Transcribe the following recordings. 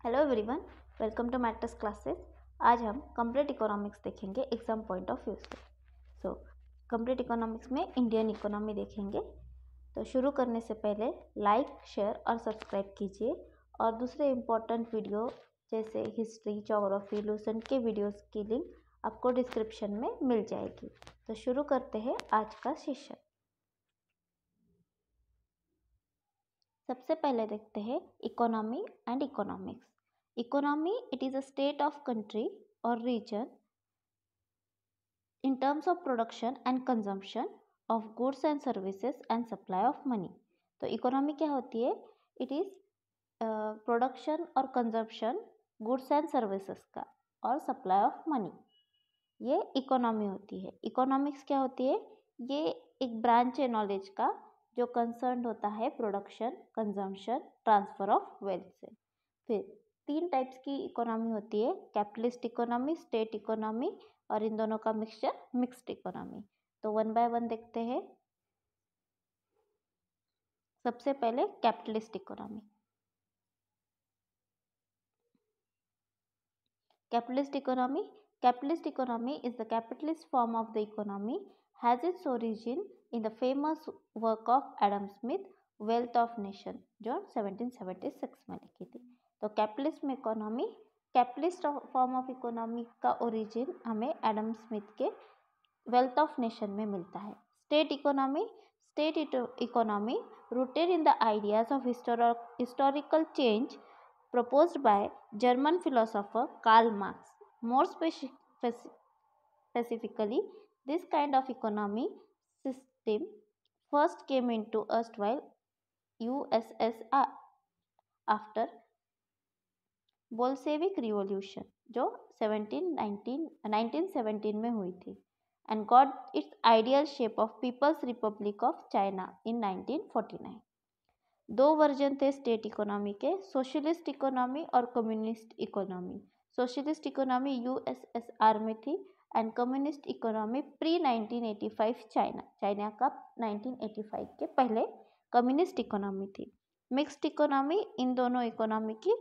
Hello everyone welcome to mattress classes आज हम complete economics देखेंगे एग्ज़ाम पॉइंट ऑफ़ व्यू से सो कंप्लीट इकोनॉमिक्स में इंडियन इकोनॉमी देखेंगे। तो शुरू करने से पहले लाइक शेयर और सब्सक्राइब कीजिए। और दूसरे इम्पोर्टेंट वीडियो जैसे हिस्ट्री जोग्राफी लूसेंट के वीडियोस की लिंक आपको डिस्क्रिप्शन में मिल जाएगी। तो शुरू करते हैं आज का सेशन सबसे पहले देखते हैं economy and economics economy it is a state of country और region in terms of production and consumption of goods and services and supply of money. तो इकोनॉमी क्या होती है? इट इज़ प्रोडक्शन और कंजम्पशन गुड्स एंड सर्विसेज़ का और supply of money ये economy होती है। इकोनॉमिक्स क्या होती है? ये एक ब्रांच है नॉलेज का जो कंसर्न होता है production consumption transfer of wealth से। फिर तीन टाइप्स की इकोनॉमी होती है कैपिटलिस्ट इकोनॉमी स्टेट इकोनॉमी और इन दोनों का मिक्सचर मिक्स्ड इकोनॉमी तो वन बाय वन देखते हैं। सबसे पहले capitalist economy capitalist economy capitalist economy is the capitalist form of the economy has its origin in the famous work of Adam Smith wealth of nation जो seventeen में लिखी थी। तो capitalist economy capitalist form of economy का origin हमें Adam Smith के wealth of nation में मिलता है। State economy state economy rooted in the ideas of historical change propose by German philosopher Karl Marx more specifically this kind of economy system first came in to अस्ट while U S S R after Bolshevik revolution, जो 1719 1917 में हुई थी and got its ideal shape of People's Republic of China in 1949 दो version थे state economy के, socialist economy और communist economy. Socialist economy USSR में थी and communist economy pre 1985 China China का 1985 के पहले कम्युनिस्ट इकोनॉमी थी। मिक्स्ड इकोनॉमी, इन दोनों इकोनॉमी की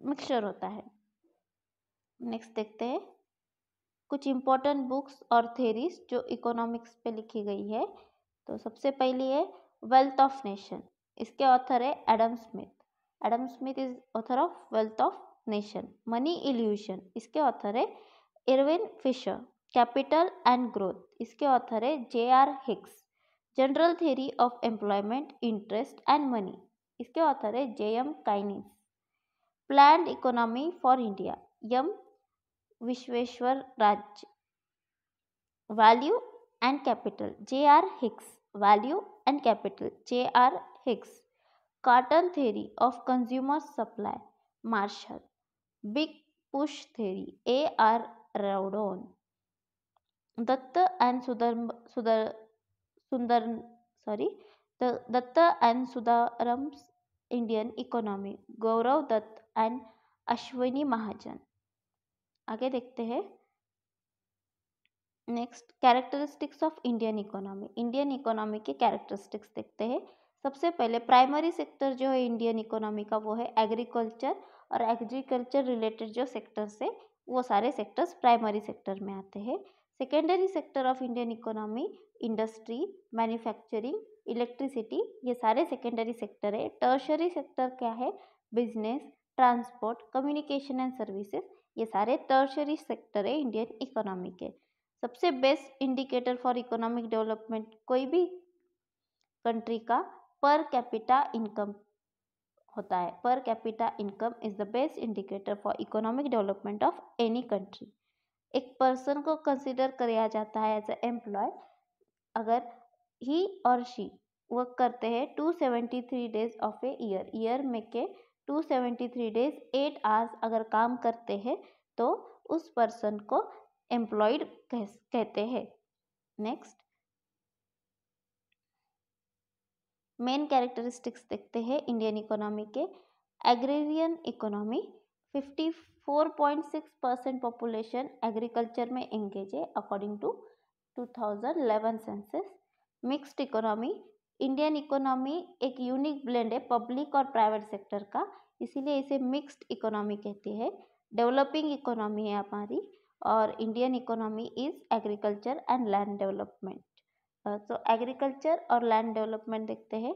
मिक्सचर होता है। नेक्स्ट देखते हैं। कुछ इम्पोर्टेंट बुक्स और थेरीज जो इकोनॉमिक्स पे लिखी गई है। तो सबसे पहली है वेल्थ ऑफ़ नेशन इसके ऑथर है Adam Smith Adam Smith is author of wealth of nation money illusion इसके ऑथर है Irving Fisher capital and growth इसके ऑथर है J R Hicks general theory of employment interest and money इसके author है J M Keynes planned economy for India. M. Vishweshwar Raj. Value and capital. J. R. Hicks. Value and capital. J. R. Hicks. Carton theory of consumer supply. Marshall. Big push theory. A. R. Raudon. Datta and Sudar, Sudar, Sundar, sorry, the Datta and Sudaram's Indian economy Gaurav Datt and Ashwani Mahajan आगे देखते हैं। Next characteristics of Indian economy Indian economy के characteristics देखते हैं। सबसे पहले primary sector जो है इंडियन इकोनॉमी का वो है एग्रीकल्चर और एग्रीकल्चर रिलेटेड जो सेक्टर्स है, वो सारे सेक्टर्स प्राइमरी सेक्टर में आते हैं। Secondary sector of Indian economy industry manufacturing electricity, ये सारे सेकेंडरी सेक्टर है। टर्शरी सेक्टर क्या है? Business transport communication and services ये सारे टर्शरी सेक्टर है इंडियन इकोनॉमी के। सबसे best indicator for economic development कोई भी कंट्री का पर कैपिटा इनकम होता है। Per capita income is the best indicator for economic development of any country एक पर्सन को कंसिडर किया जाता है एज ए एम्प्लॉय अगर ही और शी वर्क करते हैं two seventy three days of a year year में के two seventy three days eight hours अगर काम करते हैं तो उस पर्सन को एम्प्लॉयड कह, कहते हैं। नेक्स्ट मेन कैरेक्टरिस्टिक्स देखते हैं इंडियन इकोनॉमी के। Agrarian economy 54.6 percent population agriculture में एंगेज है according to two thousand 2011 census mixed economy Indian economy एक यूनिक ब्लेंड है पब्लिक और प्राइवेट सेक्टर का। इसीलिए इसे मिक्स्ड इकोनॉमी कहते हैं। डेवलपिंग इकोनॉमी है हमारी और Indian economy is agriculture and land development तो एग्रीकल्चर और लैंड डेवलपमेंट देखते हैं।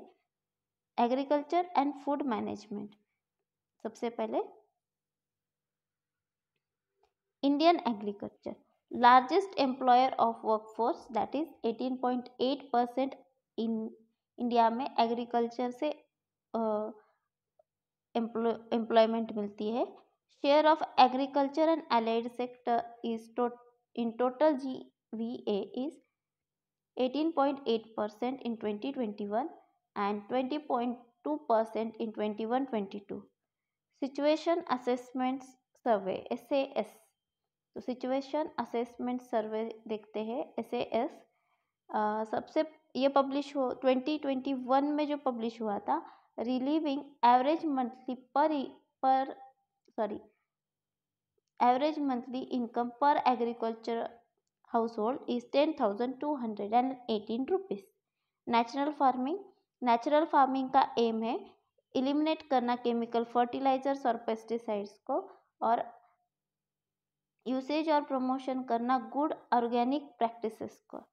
एग्रीकल्चर एंड फ़ूड मैनेजमेंट सबसे पहले Indian agriculture largest employer of workforce that is 18.8 percent in India में एग्रीकल्चर से एम्प्लॉयमेंट मिलती है। Share of agriculture and allied sector is in total G V A is 18.8 percent in 2021 and 20.2 percent in 21-22. Situation Assessments Survey SAS तो situation assessment survey देखते हैं, S S. सबसे ये publish हो 2021 में जो पब्लिश हुआ था relieving average monthly per per sorry average monthly income per agriculture household is ten thousand two hundred and eighteen rupees natural farming natural farming का एम है इलिमिनेट करना केमिकल फर्टिलाइजर्स और पेस्टिसाइड्स को और यूसेज और promotion करना good organic practices को।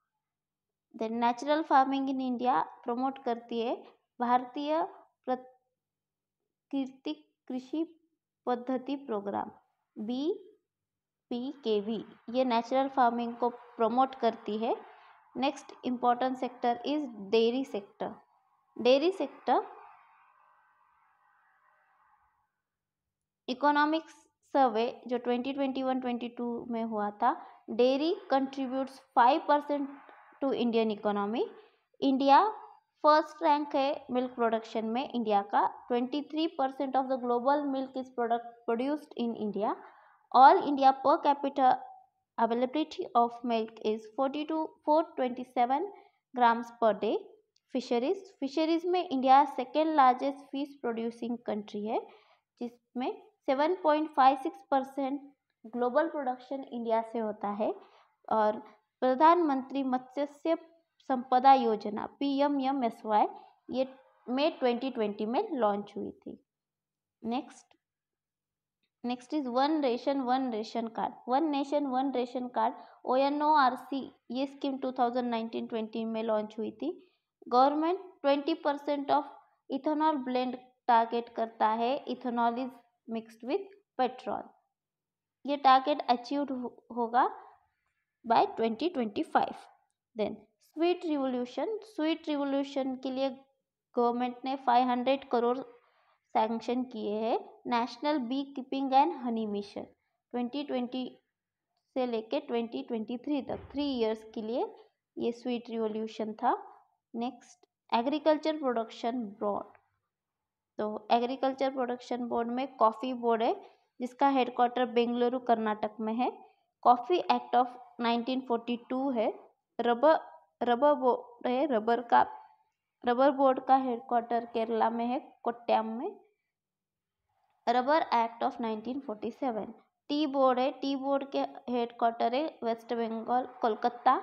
Then natural farming in India promote करती है भारतीय प्राकृतिक कृषि पद्धति program B P K V ये नेचुरल फ़ार्मिंग को प्रमोट करती है। Next important sector is dairy sector dairy sector economics survey जो 2021-22 में हुआ था dairy contributes 5 percent to Indian economy India first rank है मिल्क प्रोडक्शन में इंडिया का. 23 percent of the global milk is product produced in India all India per capita availability of milk is 40 to 427 grams per day. Fisheries fisheries में India second largest fish producing country है, जिसमें 7.56 percent global production India से होता है और प्रधानमंत्री मत्स्य संपदा योजना P M M S Y, ये मई 2020 में लॉन्च हुई थी। Next next is one ration one ration card. One nation, one ration card O N O R C ये स्कीम 2019-20 में लॉन्च हुई थी। Government 20 percent of ethanol blend target करता है, ethanol is mixed with petrol. ये target achieve होगा by 2025 then sweet revolution sweet revolution के लिए गवर्नमेंट ने 500 करोड़ सैंक्शन किए हैं national bee keeping and honey mission 2020 से लेके 2023 तक थ्री इयर्स के लिए ये स्वीट रिवोल्यूशन था। नेक्स्ट एग्रीकल्चर प्रोडक्शन बोर्ड तो एग्रीकल्चर प्रोडक्शन बोर्ड में कॉफ़ी बोर्ड है, जिसका हेडक्वार्टर बेंगलुरु, कर्नाटक में है। कॉफ़ी एक्ट ऑफ़ 1942 है। रबर रबर बोर्ड है, रबर का, रबर बोर्ड का हेडक्वार्टर केरला में है, कोट्याम में। Rubber act of 1947 tea board है टी बोर्ड के हेडक्वार्टर है West Bengal Kolkata.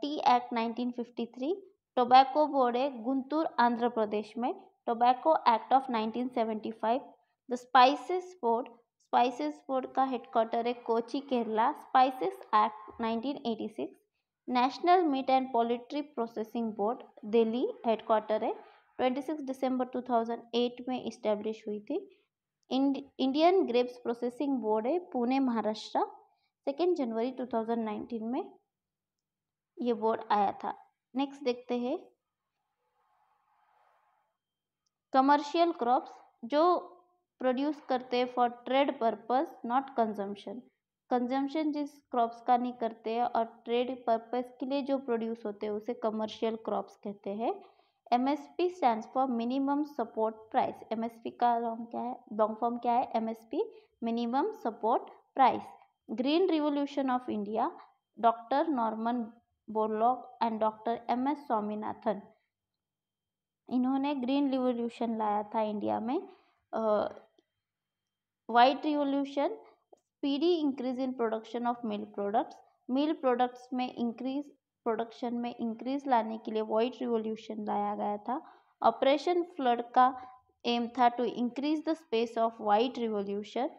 Tea act 1953 tobacco board है गुंतूर आंध्र प्रदेश में। Tobacco act of 1975 the spices board spices board का हेडक्वार्टर है Kochi Kerala. Spices act 1986 national meat and poultry processing board, Delhi headquarter है। 26 दिसंबर 2008 में establish हुई थी। इंडियन ग्रेप्स प्रोसेसिंग बोर्ड है पुणे, महाराष्ट्र। सेकेंड जनवरी 2019 में ये बोर्ड आया था। नेक्स्ट देखते हैं। कमर्शियल क्रॉप्स, जो प्रोड्यूस करते हैं for trade purpose not consumption consumption जिस क्रॉप्स का नहीं करते हैं और ट्रेड पर्पस के लिए जो प्रोड्यूस होते हैं, उसे कमर्शियल क्रॉप्स कहते हैं। M S P stand for minimum support price M S P का लॉन्ग क्या है? लॉन्ग फॉर्म क्या है? M S P minimum support price green revolution of India doctor Norman Borlaug and doctor M S Swaminathan इन्होंने green revolution लाया था India में। White revolution speedy increase in production of milk products milk products में increase production में increase लाने के लिए white revolution लाया गया था। ऑपरेशन फ्लड का एम था to increase the space of white revolution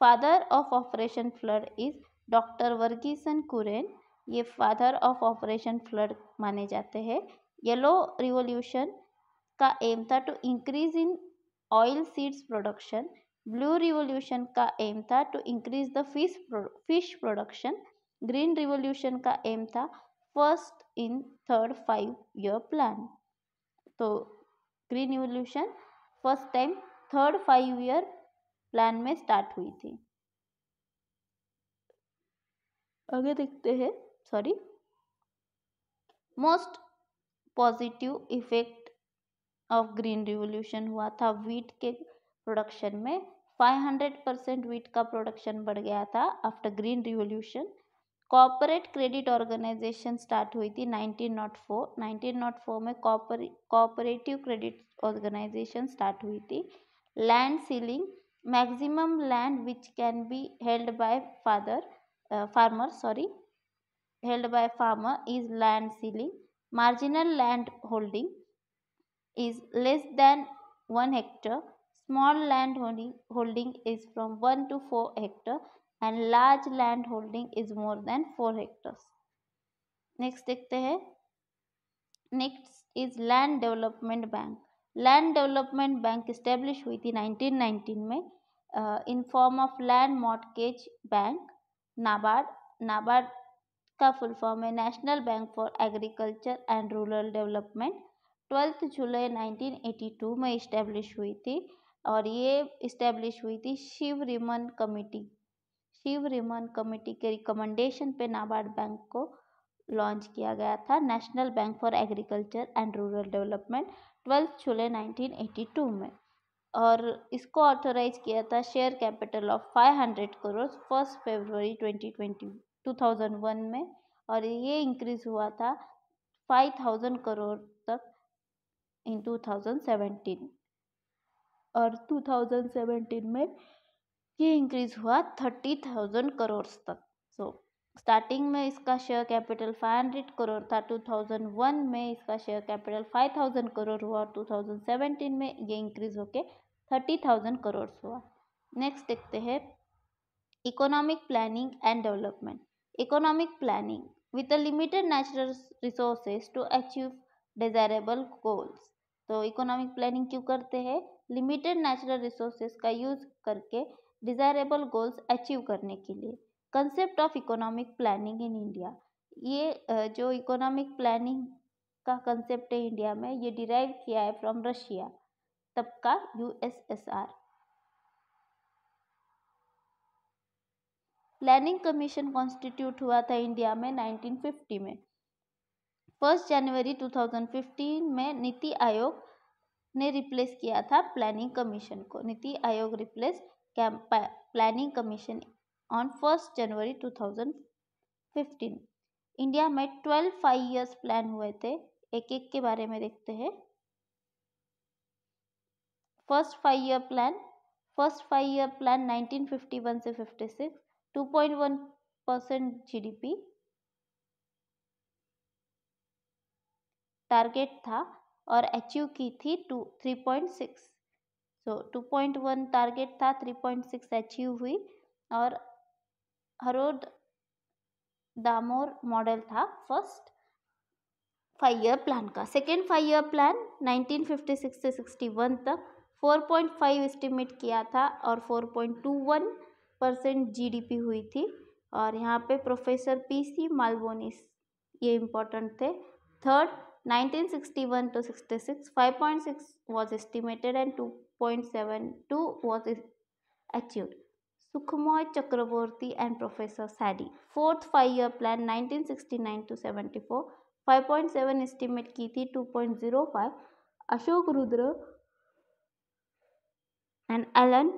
father of operation flood is doctor Verghese Kurien ये फादर ऑफ़ ऑपरेशन फ्लड माने जाते हैं। येलो रिवोल्यूशन का एम था to increase in oil seeds production blue revolution का aim था to increase the fish fish production green revolution का aim था first in third five year plan तो green revolution first time third five year plan में start हुई थी। आगे देखते हैं sorry most positive effect of green revolution हुआ था। वीट के प्रोडक्शन में 500 परसेंट वीट का प्रोडक्शन बढ़ गया था after green revolution cooperative credit organisation start हुई थी 1904 1904 में कॉपरेटिव क्रेडिट ऑर्गेनाइजेशन स्टार्ट हुई थी। Land ceiling maximum land which can be held by father farmer sorry held by farmer is land ceiling marginal land holding is less than one hectare small land holding holding is from one to four hectare and large land holding is more than four next देखते हैं। Next is land development bank land development bank establish हुई थी 1919 में in form of land mortgage bank NABARD NABARD का full form है national bank for agriculture and rural development twelfth July 1982 में establish हुई थी और ये इस्टेब्लिश हुई थी शिव रिमन कमिटी। शिव रिमन कमेटी के रिकमेंडेशन पे नाबार्ड बैंक को लॉन्च किया गया था national bank for agriculture and rural development twelfth July 1982 में। और इसको ऑथोराइज किया था share capital of 500 crore first February 2020 2001 में। और ये इंक्रीज हुआ था 5000 करोड़ तक इन 2017 और 2017 में ये इंक्रीज हुआ थर्टी थाउज़ेंड करोड़ तक. सो स्टार्टिंग में इसका share capital five hundred crore था टू थाउज़ेंड वन में इसका share capital five thousand crore हुआ और टू थाउज़ेंड सेवेंटीन में ये इंक्रीज होके थर्टी थाउज़ेंड करोड़ हुआ. नेक्स्ट देखते हैं economic planning and development economic planning with limited natural resources to achieve desirable goals तो इकोनॉमिक प्लानिंग क्यों करते हैं? लिमिटेड नेचुरल रिसोर्सेज का यूज़ करके डिज़ायरेबल गोल्स अचीव करने के लिए। Concept of economic planning in India ये जो इकोनॉमिक प्लानिंग का कंसेप्ट है इंडिया में, ये डिराइव किया है फ्रॉम रशिया तब का यूएसएसआर प्लानिंग कमीशन कॉन्स्टिट्यूट हुआ था इंडिया में 1950 में। फ़र्स्ट जनवरी 2015 में नीति आयोग ने रिप्लेस किया था प्लानिंग कमीशन को। NITI Aayog replace planning commission on first January 2015 India में ट्वेल्व फाइव ईयर्स प्लान हुए थे। एक एक के बारे में देखते हैं। First five year plan first five year plan 1951 से 56 2.1 परसेंट जीडीपी टारगेट था और अचीव की थी to three point six so two point one target था थ्री पॉइंट सिक्स अचीव हुई और हरोड दामोर मॉडल था फ़र्स्ट फाइव ईयर प्लान का. सेकेंड फाइव ईयर प्लान 1956 से 61 तक 4.5 एस्टिमेट किया था और 4.21 परसेंट जी हुई थी और यहाँ पे प्रोफेसर पी सी मालबोनिस ये इम्पोर्टेंट थे. Third 1961 to 66 5.6 was estimated and 2.72 was achieved. Sukhmoy Chakraborty and Professor Sadi. Fourth five-year plan 1969 to 74. 5.7 estimate की थी 2.05. Ashok Rudra and Alan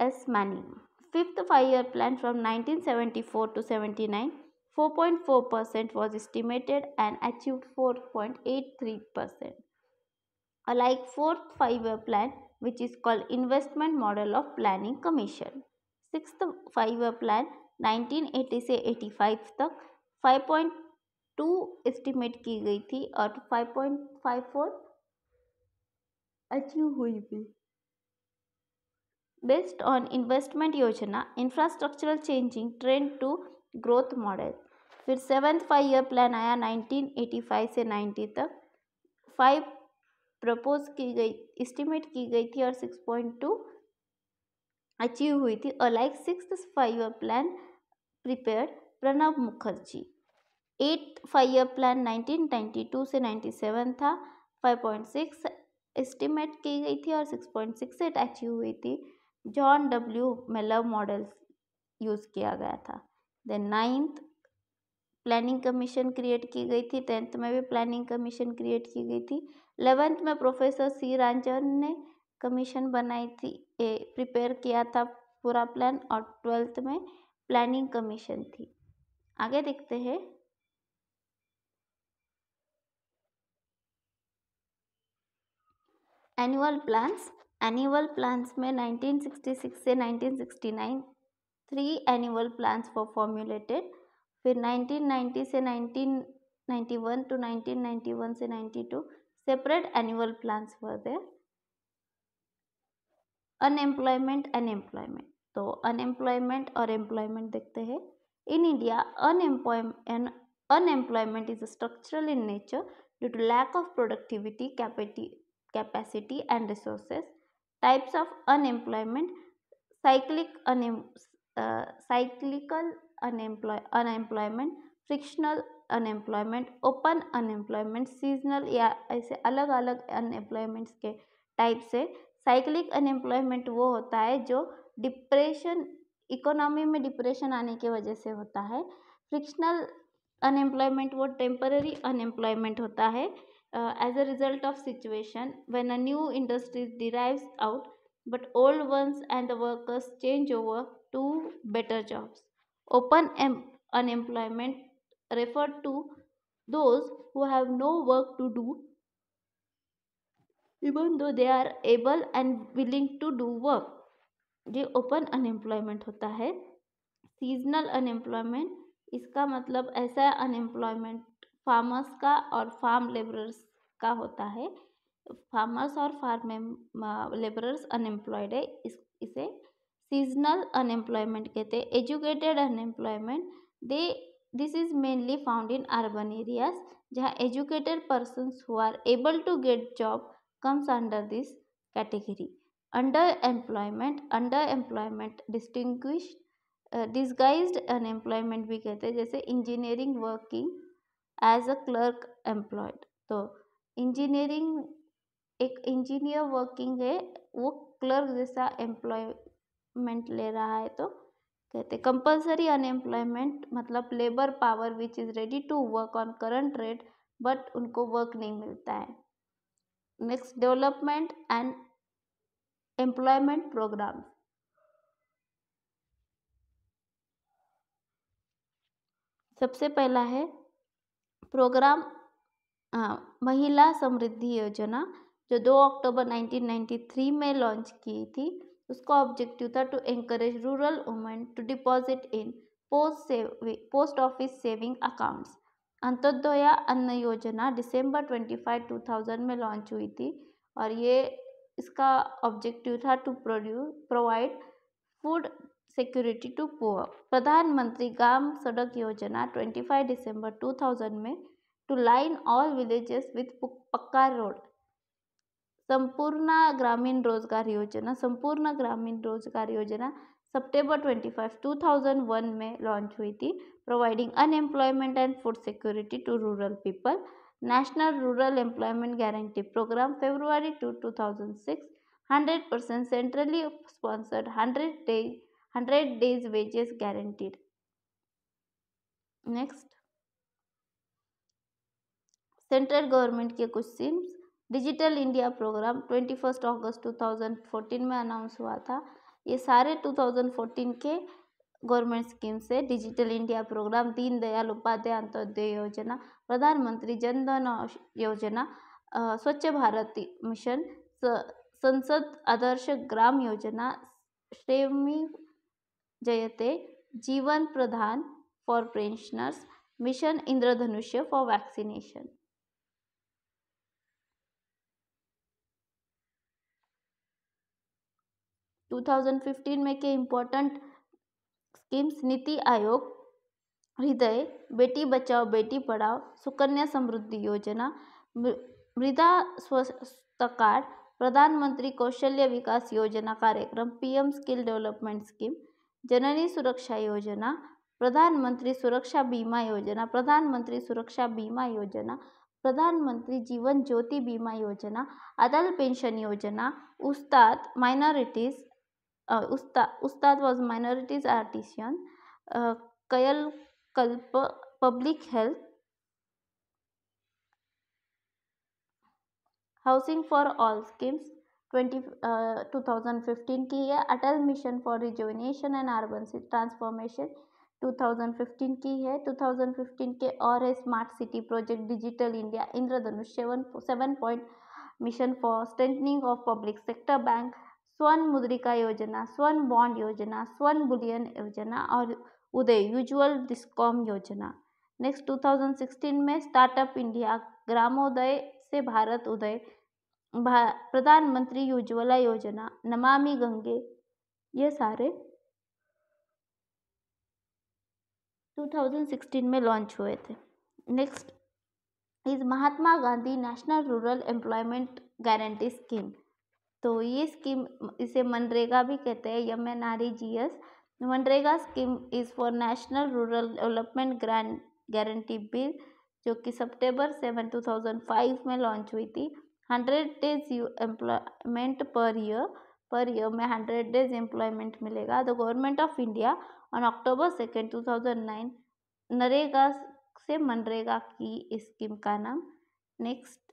S. Manning. Fifth five-year plan from 1974 to 79. 4.4% was estimated and achieved 4.83%. Like fourth five-year plan which is called investment model of planning commission sixth five year plan 1980 से 85 तक 5.2 estimate की गई थी और 5.54 achieve हुई थी based on investment योजना infrastructural changing trend to growth model फिर सेवन्थ फाइव ईयर प्लान आया 1985 से 90 तक। फाइव प्रपोज की गई, एस्टिमेट की गई थी और 6.2 अचीव हुई थी। और like six five year plan prepare Pranab Mukherjee. Eight five year plan 1992 से 97 था। 5.6 एस्टिमेट की गई थी और 6.68 अचीव हुई थी। John W Mellor model use किया गया था। Then ninth planning commission create की गई थी टेंथ में भी प्लानिंग कमीशन क्रिएट की गई थी। एलेवेंथ में प्रोफेसर सी राजन ने कमीशन बनाई थी, ए प्रिपेयर किया था पूरा प्लान और ट्वेल्थ में प्लानिंग कमीशन थी। आगे देखते हैं। एनुअल प्लान्स एनुअल प्लान्स में 1966 से 1969 three annual plans for formulated फिर 1990 से 1991 टू 1991 से 92 separate annual plans were there unemployment unemployment तो अनएम्प्लॉयमेंट और एम्प्लॉयमेंट देखते हैं। In India unemployment unemployment is structural in nature due to lack of productivity and resources. Types of unemployment cyclic unem uh, cyclical unemploy, unemployment, frictional unemployment open unemployment seasonal या ऐसे अलग अलग unemployments के type से cyclic unemployment वो होता है जो डिप्रेशन इकोनॉमी में डिप्रेशन आने की वजह से होता है। फ्रिक्शनल अनएम्प्लॉयमेंट वो टेम्पररी अनएम्प्लॉयमेंट होता है as a result of situation situation a new industries industry out but old ones and the workers change over to better jobs open em- unemployment refer to those who have no work to do, even though they are able and willing to do work. ये open unemployment होता है। Seasonal unemployment इसका मतलब ऐसा unemployment farmers का और farm labourers का होता है। फार्मर्स और फार्म लेबरर्स अनएम्प्लॉयड है। इस, इसे सीजनल अनएम्प्लॉयमेंट कहते हैं educated unemployment they this is mainly found in urban areas जहाँ educated persons who are able to get job comes under this category under employment under employment distinguish disguised unemployment भी कहते हैं, जैसे engineering working as a clerk employed तो engineering एक engineer working है, वो clerk जैसा एम्प्लॉयमेंट ले रहा है तो कहते कंपलसरी अनएम्प्लॉयमेंट मतलब labour power which is ready to work on current rate but उनको वर्क नहीं मिलता है। Next development and employment programme सबसे पहला है प्रोग्राम महिला समृद्धि योजना जो 2 अक्टूबर 1993 में लॉन्च की थी। उसका ऑब्जेक्टिव था to encourage rural women to deposit in post post office saving accounts Antyodaya Anna Yojana December 25 2000 में लॉन्च हुई थी और ये इसका ऑब्जेक्टिव था to produce provide food security to poor Pradhan Mantri Gram Sadak Yojana 25 December 2000 में to line all villages with pucca road Sampoorna Grameen Rozgar योजना, संपूर्ण ग्रामीण रोज़गार योजना सितंबर 25 2001 में लॉन्च हुई थी providing unemployment and food security to rural people national rural employment guarantee programme February two 2006 hundred percent centrally sponsored hundred days hundred days wages guaranteed next central government के कुछ schemes digital India programme twenty first August two thousand fourteen में announce हुआ था। ये सारे two thousand fourteen के government scheme से digital India programme Deendayal Upadhyaya Antyodaya Yojana, Pradhan Mantri Jan धन योजना स्वच्छ भारत मिशन संसद Adarsh Gram Yojana, Shramev Jayate, Jeevan Pramaan for pensioners, mission Indradhanush for vaccination. 2015 में के इम्पोर्टेंट स्कीम्स नीति आयोग, हृदय, बेटी बचाओ, बेटी पढ़ाओ, सुकन्या समृद्धि योजना मृदा स्वस्थ कार्ड प्रधानमंत्री कौशल्य विकास योजना कार्यक्रम, PM skill development scheme, Janani Suraksha Yojana, Pradhan Mantri सुरक्षा बीमा योजना, प्रधानमंत्री सुरक्षा बीमा योजना, प्रधानमंत्री जीवन ज्योति बीमा योजना, अटल pension Yojana, Ustad minorities Ustad was minorities artisan Kayakalp public health housing for all schemes twenty two thousand fifteen की है। Atal mission for rejuvenation and urban transformation 2015 की है। 2015 के और है smart city project digital India Indradhanush seven seven point mission for strengthening of public sector bank Swarna Mudrika Yojana स्वर्ण bond Yojana Swarna bullion Yojana और उदय usual discom Yojana. Next 2016 में startup India ग्रामोदय से भारत उदय प्रधानमंत्री उज्ज्वला योजना, नमामि गंगे, ये सारे 2016 में लॉन्च हुए थे। Next is Mahatma Gandhi national rural employment guarantee scheme तो ये स्कीम इसे मनरेगा भी कहते हैं M N R E G S MNREGA scheme is for national rural development grand guarantee bill जो कि September seven two thousand five में launch हुई थी। Hundred days you employment per year per year में हंड्रेड डेज़ एम्प्लॉयमेंट मिलेगा। The government of India on October second two thousand nine NREGA से मनरेगा की scheme का नाम। Next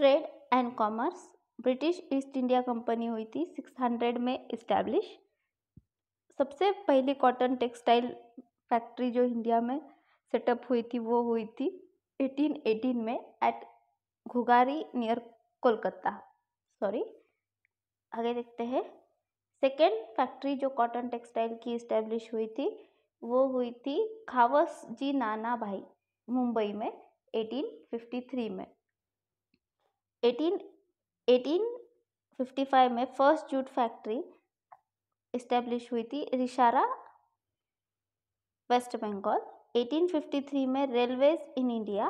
trade and commerce, British East India company हुई थी 600 में establish सबसे पहली कॉटन टेक्सटाइल फैक्ट्री जो इंडिया में सेटअप हुई थी, वो हुई थी 1818 में at Ghusuri near Kolkata. Sorry, आगे देखते हैं। सेकेंड फैक्ट्री जो कॉटन टेक्सटाइल की इस्टेब्लिश हुई थी, वो हुई थी खावस जी नाना भाई, मुंबई में 1853 में। 18 1855 में फ़र्स्ट जूट फैक्ट्री इस्टेब्लिश हुई थी रिशारा, वेस्ट बंगाल। 1853 में रेलवेज इन इंडिया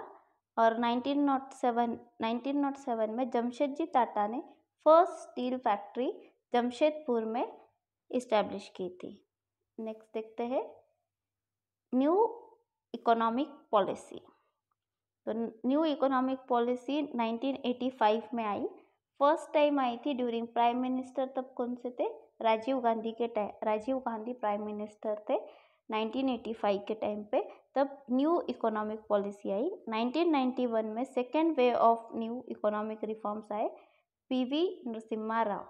और 1907 1907 में जमशेदजी टाटा ने फ़र्स्ट स्टील फैक्ट्री जमशेदपुर में इस्टेब्लिश की थी। नेक्स्ट देखते हैं। New economic policy. तो न्यू इकोनॉमिक पॉलिसी 1985 में आई। फ़र्स्ट टाइम आई थी ड्यूरिंग प्राइम मिनिस्टर तब कौन से थे? राजीव गांधी के time Rajiv Gandhi prime minister थे 1985 के टाइम पे। तब न्यू इकोनॉमिक पॉलिसी आई। 1991 में second wave of new economic reforms आए। P V Narasimha Rao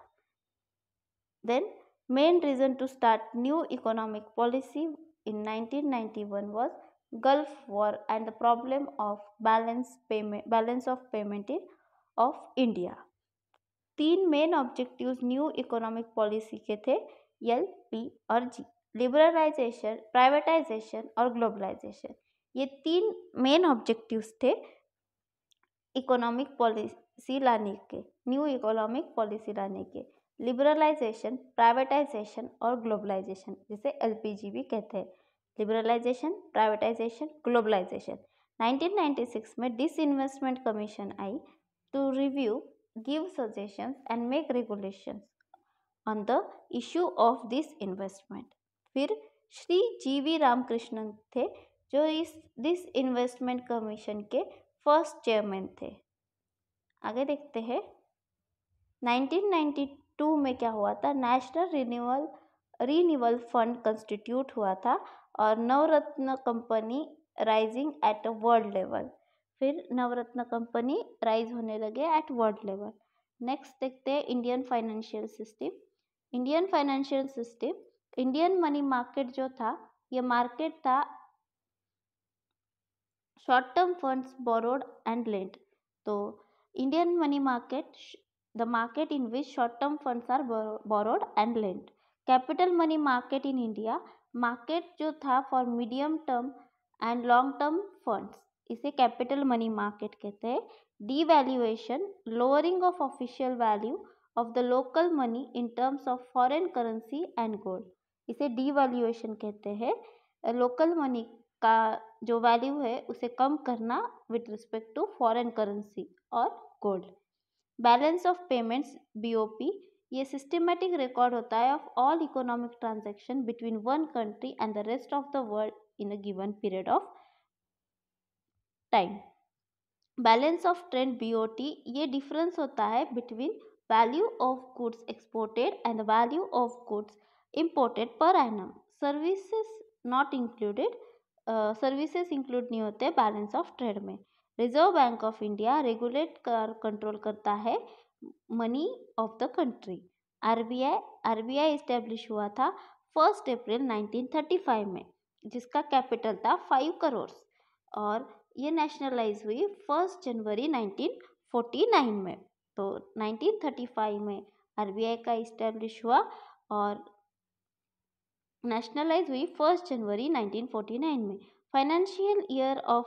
then main reason to start new economic policy in 1991 was Gulf War and the problem of balance payment, balance of payment of India. तीन main objectives new economic policy के थे L P और G liberalisation privatisation और globalisation ये तीन main objectives थे economic policy लाने के न्यू इकोनॉमिक पॉलिसी लाने के. लिबरलाइजेशन प्राइवेटाइजेशन और ग्लोबलाइजेशन जिसे एलपीजी भी कहते हैं। लिबरलाइजेशन प्राइवेटाइजेशन ग्लोबलाइजेशन 1996 में disinvestment commission I to review give suggestions and make regulations on the issue of disinvestment फिर श्री जी वी रामकृष्णन थे, जो इस दिस इन्वेस्टमेंट कमीशन के फ़र्स्ट चेयरमैन थे। आगे देखते हैं। 1992 में क्या हुआ था? National renewal renewal fund constitute हुआ था। और Navratna company rising at a world level फिर नवरत्न कंपनी राइज होने लगे एट वर्ल्ड लेवल नेक्स्ट देखते हैं Indian financial system Indian financial system Indian money market जो था, ये मार्केट था short term funds borrowed and lent तो Indian money market the market in which short term funds are borrowed and lent capital money market in India market जो था for medium term and long term funds इसे capital money market कहते हैं। Devaluation lowering of official value of the local money in terms of foreign currency and gold इसे devaluation कहते हैं। Local money का जो वैल्यू है, उसे कम करना with respect to foreign currency और gold balance of payments BOP ये सिस्टमेटिक रिकॉर्ड होता है of all economic transaction between one country and the rest of the world in a given period of time balance of trade BOT ये difference होता है between value of goods exported and value of goods imported per annum services not included services include नहीं होते balance of trade में. Reserve Bank of India regulate कर control करता है money of the country RBI RBI establish हुआ था first April 1935 में, जिसका कैपिटल था फाइव करोड़ और ये नेशनलाइज हुई फ़र्स्ट जनवरी 1949 में। तो 1935 में आरबीआई का इस्टेब्लिश हुआ और नेशनलाइज हुई फ़र्स्ट जनवरी 1949 में। Financial year of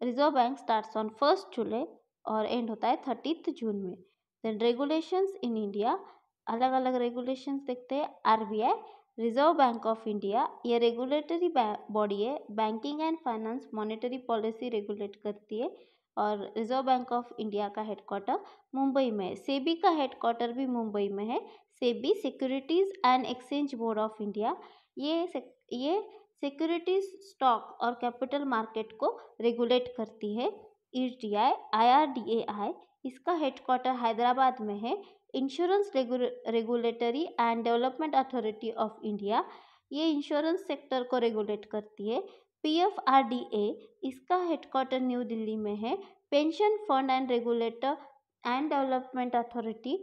Reserve Bank starts on first July और एंड होता है थर्टीथ जून में। देन रेगुलेशंस इन इंडिया अलग अलग रेगुलेशंस देखते हैं RBI Reserve Bank of India ये रेगुलेटरी बॉडी है banking and finance monetary policy regulate करती है, और रिज़र्व बैंक ऑफ़ इंडिया का हेडक्वार्टर मुंबई में है। सेबी का हेडक्वार्टर भी मुंबई में है। SEBI Securities and Exchange Board of India ये ये सिक्योरिटीज स्टॉक और कैपिटल मार्केट को रेगुलेट करती है। E T I I R D A I इसका हेडक्वार्टर हैदराबाद में है। Insurance Regulatory and Development Authority of India ये इंश्योरेंस सेक्टर को रेगुलेट करती है। P F R D A इसका हेडक्वार्टर न्यू दिल्ली में है। Pension fund and regulator and development authority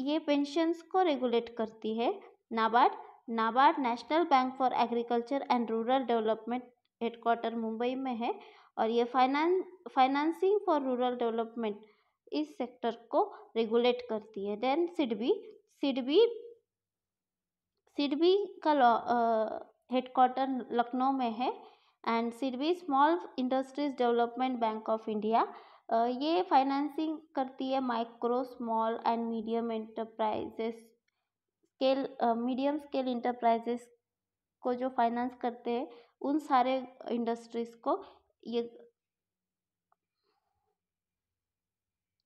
ये पेंशंस को रेगुलेट करती है। NABARD NABARD National Bank for Agriculture and Rural Development headquarter Mumbai में है। और ये finance financing for rural development इस सेक्टर को रेगुलेट करती है। देन सिडबी सिडबी सिडबी का हेडक्वार्टर लखनऊ में है and SIDBI Small Industries Development Bank of India. ये फाइनेंसिंग करती है micro, small and medium enterprises, scale medium scale enterprises को जो फाइनेंस करते हैं, उन सारे इंडस्ट्रीज़ को ये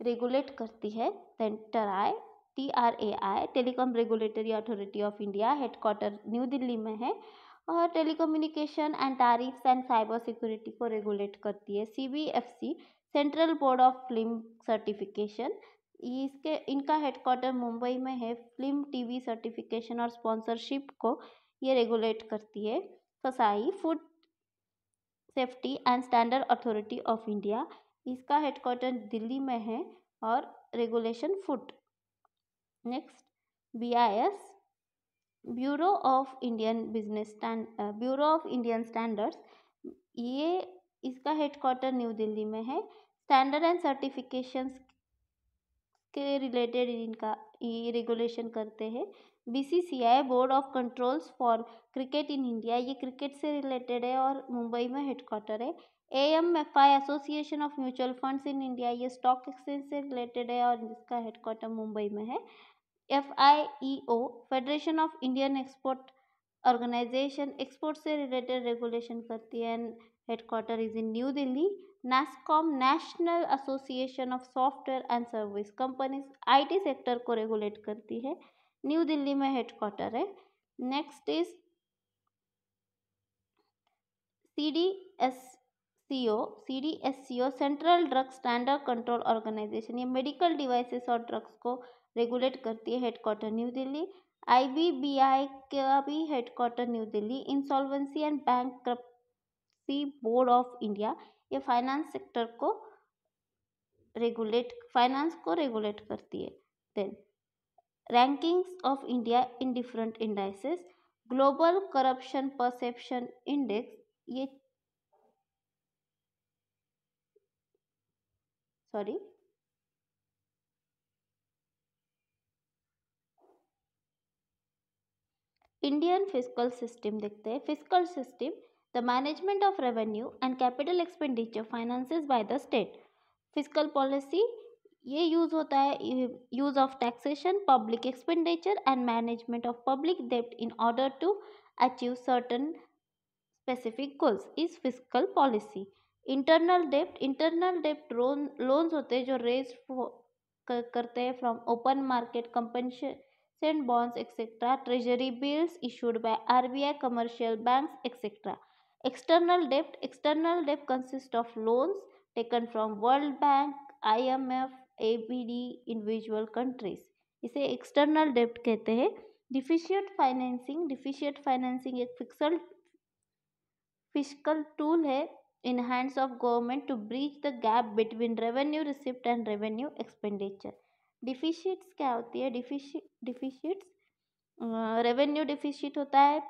रेगुलेट करती है then TRAI T R A I Telecom Regulatory Authority of India, headquarter New Delhi में है और telecommunication and tariffs and cyber security को रेगुलेट करती है C B F C Central Board of Film Certification. इसके, इनका हेडक्वार्टर मुंबई में है, फ़िल्म टीवी सर्टिफिकेशन और स्पॉन्सरशिप को ये रेगुलेट करती है, FSSAI, Food Safety and Standard Authority of India. इसका हेडक्वार्टर दिल्ली में है और regulation foot next B I S Bureau of Indian business stand Bureau of Indian Standards ये इसका हेडक्वार्टर न्यू दिल्ली में है. स्टैंडर्ड एंड सर्टिफिकेशंस के रिलेटेड इनका, ये रेगुलेशन करते हैं. B C C I Board of Controls for Cricket in India ये क्रिकेट से रिलेटेड है और मुंबई में हेडक्वार्टर है. A M F I Association of Mutual Funds in India ये स्टॉक एक्सचेंज से रिलेटेड है और जिसका हेडक्वार्टर मुंबई में है। F I E O Federation of Indian Export Organisation export से रिलेटेड रेगुलेशन करती है and headquarter is in New Delhi NASSCOM National Association of Software and Service Companies IT sector को रेगुलेट करती है। न्यू दिल्ली में headquarter है। Next is C D S C O C D S C O Central Drug Standard Control Organisation ये medical devices और drugs को regulate करती है headquarter New Delhi I B B I का भी headquarter New Delhi Insolvency and Bank Board of India ये finance sector को regulate finance को रेगुलेट करती है। Then rankings of India in different indices global corruption perception index ये sorry Indian physical system देखते हैं physical system the management of revenue and capital expenditure finances by the state physical policy ये use होता है use of taxation public expenditure and management of public dept in order to achieve certain specific goals is physical policy internal dept internal dept loan loans होते हैं जो raise करते हैं from open market compensation bonds etcetera treasury bills issued by RBI commercial banks etcetera external dept external dept consist of loans taken from world bank IMF ABD individual countries इसे external डेप्ट कहते हैं। Deficit financing deficit financing एक pixel physical tool है। In hands of government to breach the gap between revenue receipt and revenue expenditure. Deficits क्या होती है? Deficits revenue deficit होता है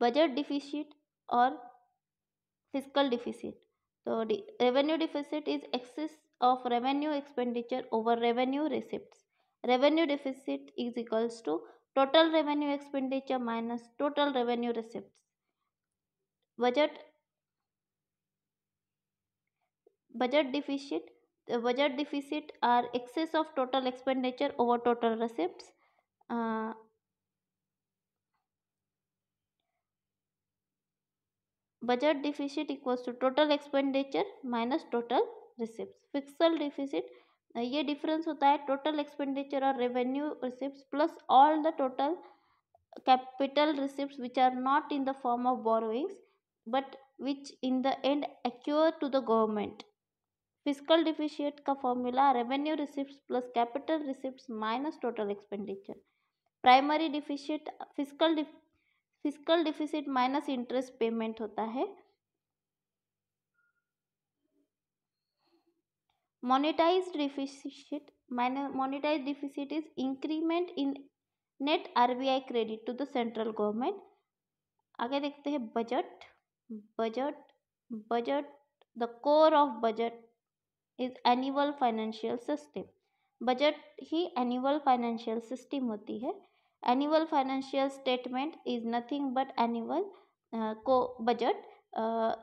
बजट डिफिशिट और फ़िज़िकल डिफिसिट तो revenue deficit is excess of revenue expenditure over revenue receipts revenue deficit is equals to total revenue expenditure minus total revenue receipts budget budget deficit budget deficit are excess of total expenditure over total receipt budget deficit equals to total expenditure minus total receipt fiscal deficit ये difference होता है total expenditure और revenue receipt plus all the total capital receipt which are not in the form of borrowings but which in the end accrue to the government physical deficit का formula revenue receipt plus capital receipt minus total expenditure primary deficit physical physical deficit minus interest payment होता है। Monetized deficit monetized deficit is increment in net RBI credit to the central government. आगे देखते हैं budget budget budget the core of budget is annual financial system budget he annual financial system होती है। Annual financial statement is nothing but annual को budget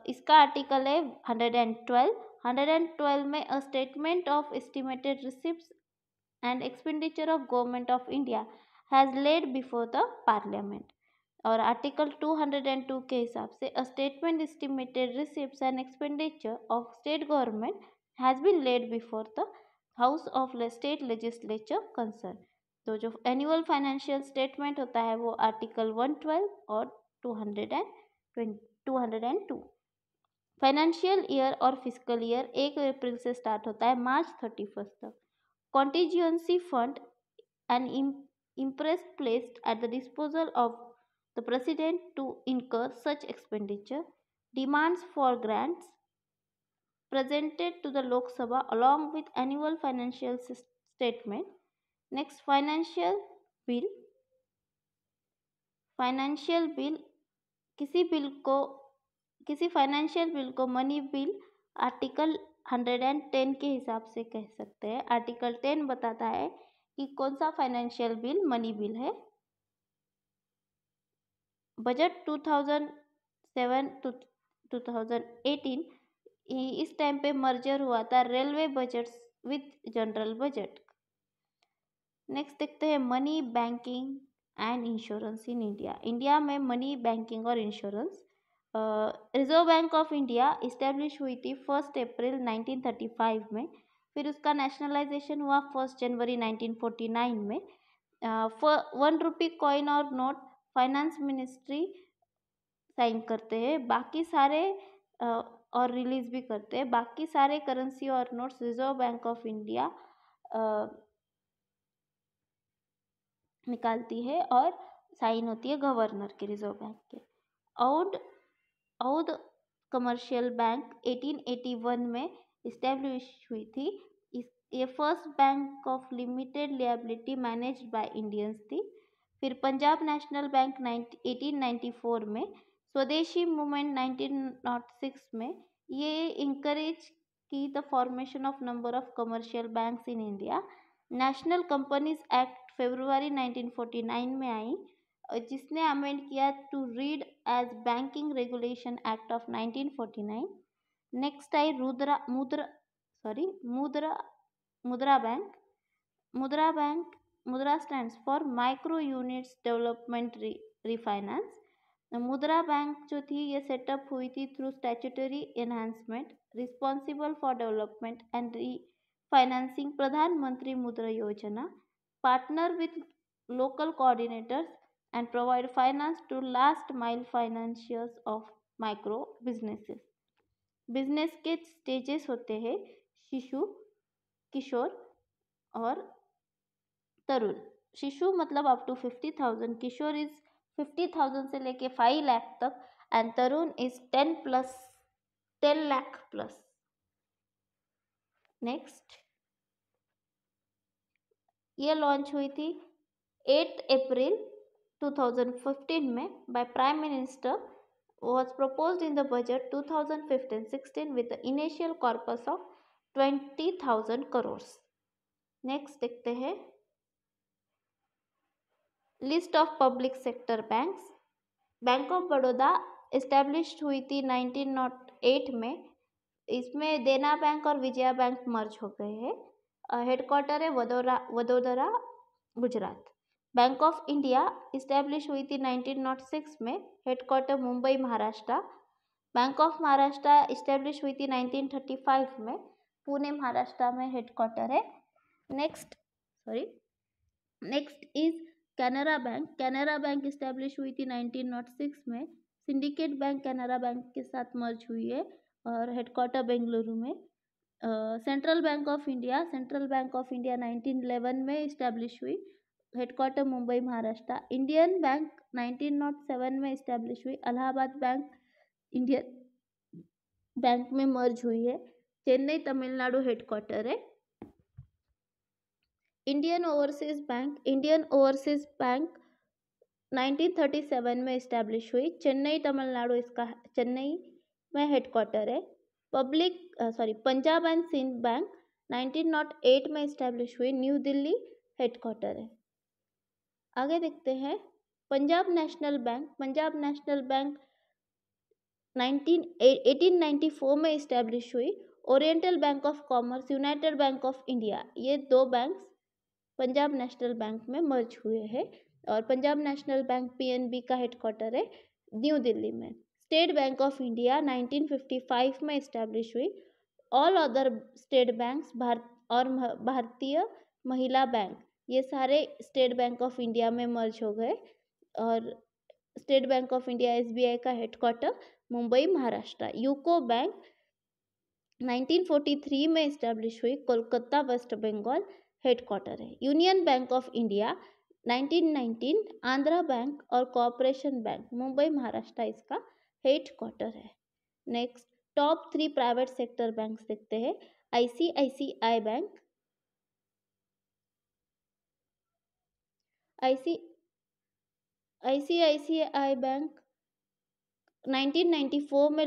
इसका article है hundred and twelve hundred and twelve में a statement of estimated receipt and expenditure of government of India has laid before the parliament और article 202 के हिसाब से a statement estimated receipt and expenditure of state government has been laid before the house of state legislature concern तो जो annual financial statement होता है वो article one twelve और two hundred and two hundred and two financial year और physical year एक अप्रैल से start होता है, मार्च थर्टी फ़र्स्ट तक contingency fund and impress placed at the disposal of the president to incur such expenditure. Demands for grants presented to the Lok Sabha along with annual financial statement. Next, financial bill. Financial bill किसी bill को किसी financial bill को money bill article hundred and ten के हिसाब से कह सकते हैं आर्टिकल टेन बताता है कि कौन सा फाइनेंशियल बिल मनी बिल है बजट 2007 टू 2018 इस टाइम पे मर्जर हुआ था railway budget with general budget. Next देखते हैं money banking and insurance in India. India में मनी बैंकिंग और insurance Reserve Bank of India establish हुई थी फ़र्स्ट अप्रैल 1935 में। फिर उसका नेशनलाइजेशन हुआ फ़र्स्ट जनवरी 1949 में। वन रुपी कॉइन और नोट फाइनेंस मिनिस्ट्री साइन करते हैं। बाकी सारे uh, और रिलीज़ भी करते हैं। बाकी सारे करेंसी और notes Reserve Bank of India निकालती है और साइन होती है गवर्नर के, रिज़र्व बैंक के। औड औद कमर्शियल बैंक 1881 में इस्टेब्लिश हुई थी। इस, ये first bank of limited liability managed by Indians थी। फिर पंजाब नेशनल बैंक 1894 में स्वदेशी मूवमेंट 1906 में ये इंकरेज की the formation of number of commercial banks in India national companies act February 1949 में आई जिसने अमेंड किया to read as banking regulation act of 1949 next I Rudra Mudra sorry Mudra Mudra bank Mudra bank Mudra stands for micro units development refinance Mudra bank जो थी, ये setup हुई थी through statutory enhancement responsible for development and refinancing Pradhan Mantri Mudra Yojana partner with local coordinators and provide finance to last mile financiers of micro businesses business के stages होते हैं, शिशु, किशोर और तरुण। शिशु मतलब up to fifty thousand Kishore is fifty thousand से लेके five lakh तक and Tarun is ten plus ten lakh plus next ये launch हुई थी एट अप्रैल 2015 में by prime minister was propose in the budget 2015-16 with initial corpus of thousand crores next देखते हैं। List of public sector banks Bank of Baroda establish हुई थी 1908 में। इसमें देना बैंक और विजया बैंक मर्ज हो गए हैं। हेडक्वार्टर है Vadodara Vadodara, Gujarat. Bank of India establish हुई थी 1906 में। Headquarter Mumbai, Maharashtra. Bank of Maharashtra establish हुई थी 1935 में। पुणे, महाराष्ट्र में हेडक्वार्टर है। Next sorry next is Canara bank Canara bank establish हुई थी 1906 में। सिंडिकेट बैंक कैनरा बैंक के साथ मर्ज हुई है और हेडक्वार्टर बेंगलुरु में। Central bank of India, central bank of India 1911 में इस्टेब्लिश हुई। Headquarter Mumbai, Maharashtra. Indian bank 1907 में इस्टेब्लिश हुई। अलाहाबाद बैंक, इंडियन बैंक में मर्ज हुई है। चेन्नई तमिलनाडु हेडक्वार्टर है। Indian overseas bank Indian overseas bank 1937 में इस्टेब्लिश हुई। चेन्नई तमिलनाडु इसका, चेन्नई में हेडक्वार्टर है। Public sorry Punjab and Sindh bank 1908 में इस्टेब्लिश हुई। न्यू दिल्ली हेडक्वार्टर है। आगे देखते हैं। Punjab national bank Punjab national bank 19 1894 में इस्टेब्लिश हुई। Oriental bank of commerce united bank of India ये दो बैंक्स पंजाब नेशनल बैंक में मर्ज हुए हैं और पंजाब नेशनल बैंक पीएनबी का हेडक्वार्टर है न्यू दिल्ली में। स्टेट बैंक ऑफ़ इंडिया 1955 में इस्टेब्लिश हुई। All other state banks Bharat और भारतीय महिला बैंक, ये सारे स्टेट बैंक ऑफ़ इंडिया में मर्ज हो गए और state bank of India SBI का headquarter Mumbai, Maharashtra. UCO bank 1943 में इस्टेब्लिश हुई, कोलकाता, वेस्ट बंगाल। हेडक्वार्टर है। Union bank of India 1919 Andhra bank और कॉरपोरेशन बैंक मुंबई महाराष्ट्र इसका हेडक्वार्टर है। Next top three private sector bank देखते हैं। ICICI bank IC ICICI bank 1994 में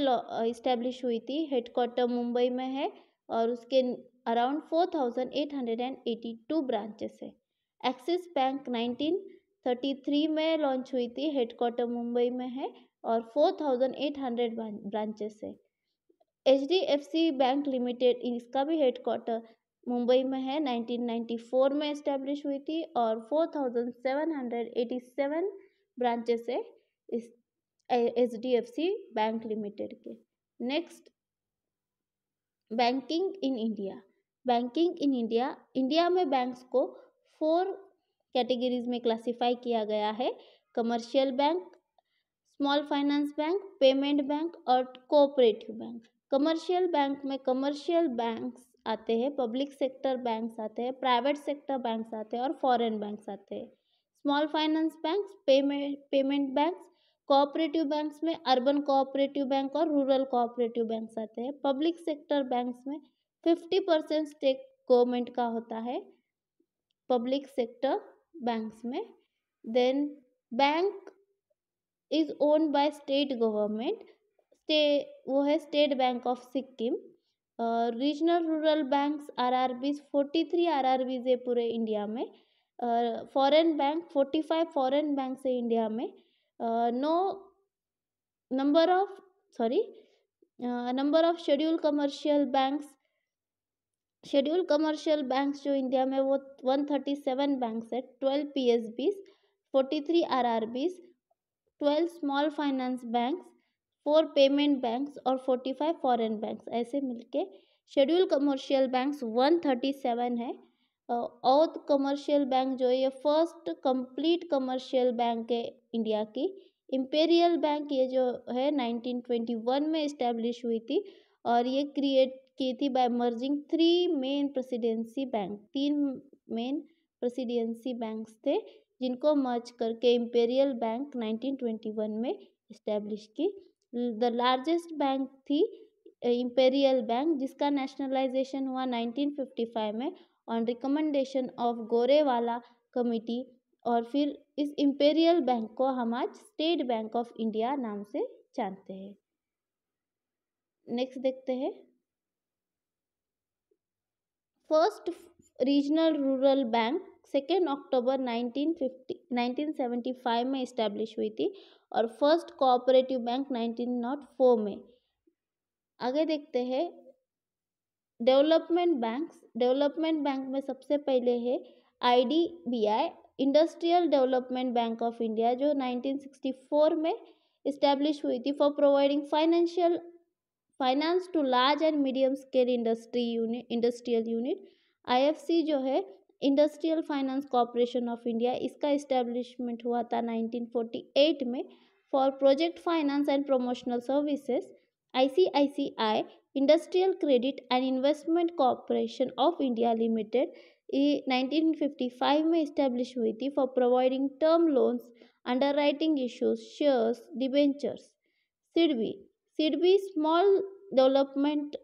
इस्टेब्लिश हुई थी। हेडक्वार्टर मुंबई में है और उसके अराउंड 4,882 ब्रांचेस है। एक्सिस बैंक 1933 में लॉन्च हुई थी हेडक्वार्टर मुंबई में है और 4,800 ब्रांचेस है। H D F C bank limited इसका भी हेडक्वार्टर मुंबई में है 1994 में इस्टेब्लिश हुई थी और 4787 ब्रांचेस है इस H D F C bank limited के। Next banking in India banking in India India में बैंक्स को फोर कैटेगरीज में क्लासिफाई किया गया है commercial bank small finance bank payment bank और कोऑपरेटिव बैंक कमर्शियल बैंक में कमर्शियल बैंक्स आते हैं पब्लिक सेक्टर बैंक्स आते हैं प्राइवेट सेक्टर बैंक्स आते हैं और फॉरेन बैंक्स आते हैं. Small finance banks payment payment banks cooperative banks में अर्बन कोऑपरेटिव बैंक और रूरल कोऑपरेटिव बैंक्स आते हैं. पब्लिक सेक्टर बैंक्स में फिफ्टी परसेंट स्टेक गवर्नमेंट का होता है, पब्लिक सेक्टर बैंक्स में। Then bank is own by state government. Stay, वो है state bank of Sikkim. Regional rural banks R R Bs forty three R R Bs है पूरे India में। Foreign bank, forty five foreign bank है India में। No number of, sorry number of schedule commercial banks schedule commercial banks जो India में वो one thirty seven banks है, twelve P S Bs, forty three R R Bs, twelve small finance banks, four payment banks और forty five foreign banks. ऐसे मिलके schedule commercial banks one thirty seven है और commercial bank जो है ये first complete commercial bank है India की। इम्पेरियल बैंक ये जो है 1921 में इस्टेब्लिश हुई थी और ये क्रिएट की थी by merging three main presidency bank तीन मेन प्रेसिडेंसी बैंक्स थे, जिनको मर्ज करके इम्पेरियल बैंक 1921 में इस्टेब्लिश की। द लार्जेस्ट बैंक थी इम्पेरियल बैंक जिसका नेशनलाइजेशन हुआ 1955 में on recommendation of Gorewala committee और फिर इस इम्पेरियल बैंक को हम आज स्टेट बैंक ऑफ़ इंडिया नाम से जानते हैं। नेक्स्ट देखते हैं। First regional rural bank second October 1950 1975 में इस्टेब्लिश हुई थी और फ़र्स्ट कोऑपरेटिव बैंक 1904 में। आगे देखते हैं। डेवलपमेंट बैंक्स डेवलपमेंट बैंक में सबसे पहले है IDBI industrial development bank of India जो 1964 में इस्टेब्लिश हुई थी for providing financial finance to large and medium scale industry unit industrial unit, IFC जो है, industrial finance corporation of India, इसका इस्टेब्लिशमेंट हुआ था 1948 में for project finance and promotional services, ICICI, industrial credit and investment corporation of India limited 1955 में establish हुई थी for providing term loans underwriting issues shares, debentures. SIDBI should small development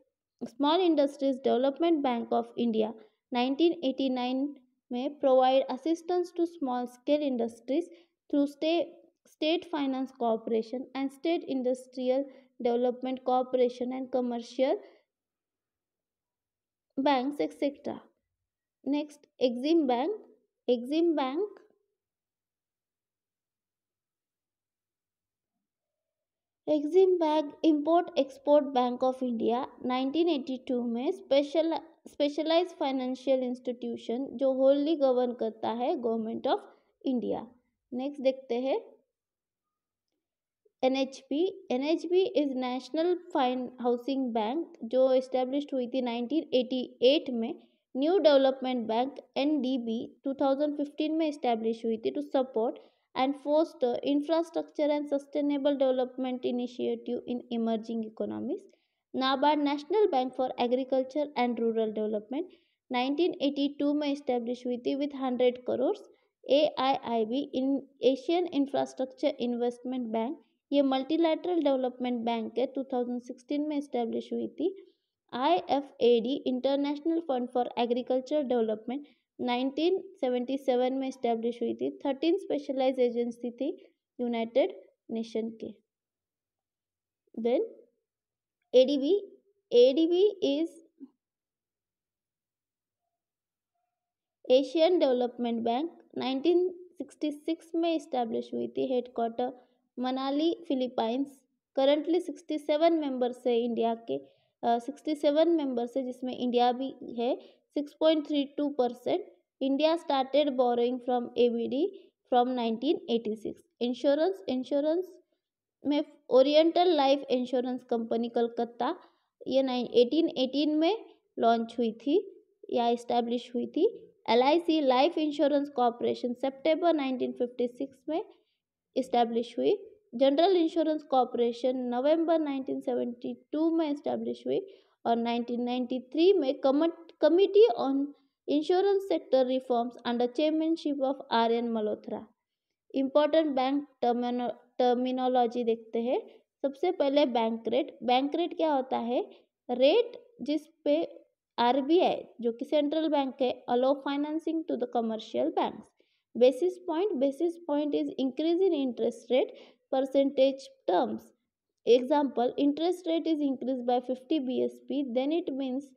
small industries development bank of india 1989 may provide assistance to small scale industries through state, state finance corporation and state industrial development corporation and commercial banks etc next exim bank exim bank exim bank import export bank of India 1982 में special specialise financial institution जो Holi govern करता है government of India next देखते हैं। N H P N H P is national fine housing bank जो establish हुई थी 1988 में। New development bank N D B two में इस्टेब्लिश हुई थी to support and foster infrastructure and sustainable development initiative in emerging economies. NABARD National Bank for Agriculture and Rural Development 1982 में establish हुई थी with 100 crore AIIB in Asian infrastructure investment bank ये multilateral development bank है 2016 में establish हुई थी IFAD international fund for agriculture development 1977 में establish हुई थी। थर्टीन स्पेशलाइज एजेंसी थी यूनाइटेड नेशन के। Then ADB ADB is Asian development bank 1966 में इस्टेब्लिश हुई थी। Headquarter Manila, Philippines. Currently 67 members है इंडिया के सिक्सटी सेवन मेंबर्स है जिसमें इंडिया भी है 6.32 percent. India started borrowing from ABD from 1986. Insurance insurance में oriental life insurance company Calcutta, ये नाइन एटीन एटीन में लॉन्च हुई थी, या इस्टेब्लिश हुई थी L I C life insurance corporation September 1956 में इस्टेब्लिश हुई जनरल इंश्योरेंस कॉरपोरेशन नवंबर 1972 में इस्टेब्लिश हुई और 1993 में committee on insurance sector reforms under chairmanship of R N Malhotra important bank terminology देखते हैं। सबसे पहले बैंक रेट बैंक रेट क्या होता है? रेट जिस पे आरबीआई जो कि सेंट्रल बैंक है allow financing to the commercial banks basis point is increase in interest rate percentage terms example interest rate is increase is increased by 50 bsp then it means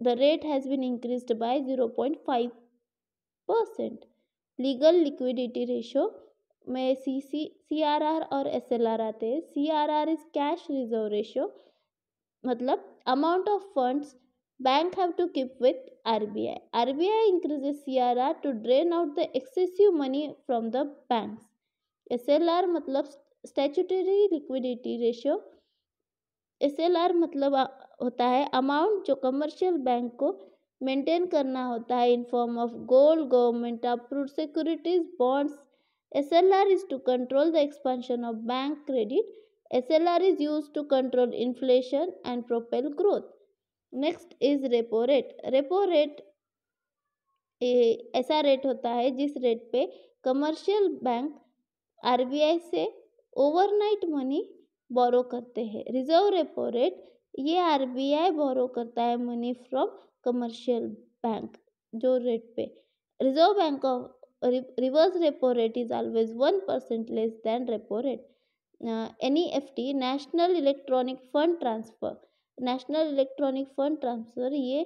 the rate has been increased by 0.5 percent legal liquidity ratio में C C C R R और S L R आते हैं। C R R is cash reserve ratio मतलब amount of funds R B I increases C R R to drain out the excessive money from the bank S L R मतलब ratio S L R मतलब होता है। Amount जो commercial bank को maintain करना होता है in form of gold, government approve securities, bonds S L R is to control the expansion of bank credit. S L R is use to control inflation and propel growth. Next is repo rate. Repo rate ऐसा rate होता है जिस rate पे commercial bank RBI से overnight money borrow करते हैं। Reserve repo rate ये RBI borrow करता है मनी फ्रॉम कमर्शियल बैंक जो रेट पे। Reserve bank of reverse repo rate is always one percent less than repo rate N F T national electronic fund transfer national electronic fund transfer ये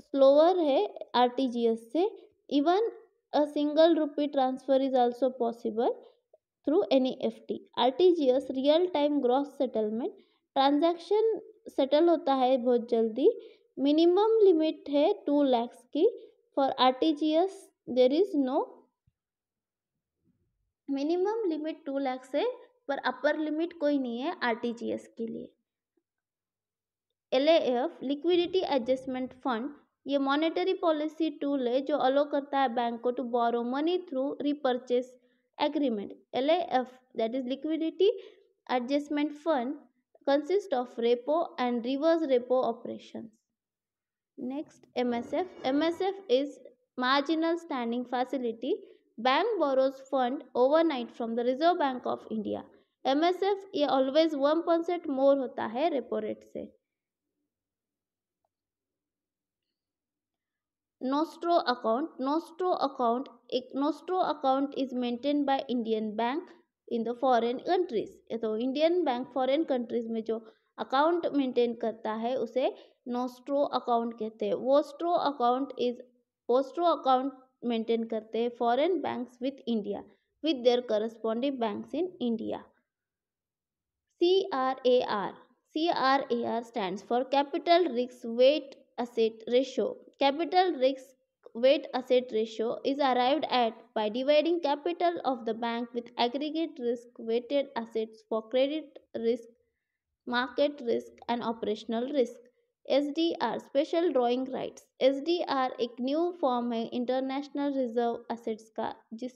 slower है R T G S से। Even a single rupee transfer is also possible through N F T R T G S real time gross settlement transaction settle होता है बहुत जल्दी। Minimum limit है two lakhs की। For R T G S there is no minimum limit two lakhs है, पर upper limit कोई नहीं है आर टी जी एस के लिए। L F liquidity adjustment fund ये मॉनेटरी पॉलिसी टूल है जो अलो करता है बैंक को to borrow money through repurchase agreement L F that is liquidity adjustment fund consist of repo and reverse repo operations. Next, MSF. MSF is marginal standing facility. Bank borrows fund overnight from the Reserve Bank of India. MSF ये always one percent more होता है repo rate से nostro account nostro account एक nostro account is maintain by Indian bank in the foreign countries तो Indian bank foreign countries में जो account maintain करता है, उसे नोस्ट्रो अकाउंट कहते हैं। Vostro account is vostro account maintain करते हैं foreign banks with India with their corresponding banks in India C R A R C R A R stand for capital risk weight asset ratio capital risk weight asset ratio is arrived at by dividing capital of the bank with aggregate risk weighted assets for credit risk, market risk and operational risk. SDR special drawing rights SDR एक new form है international reserve assets का जिस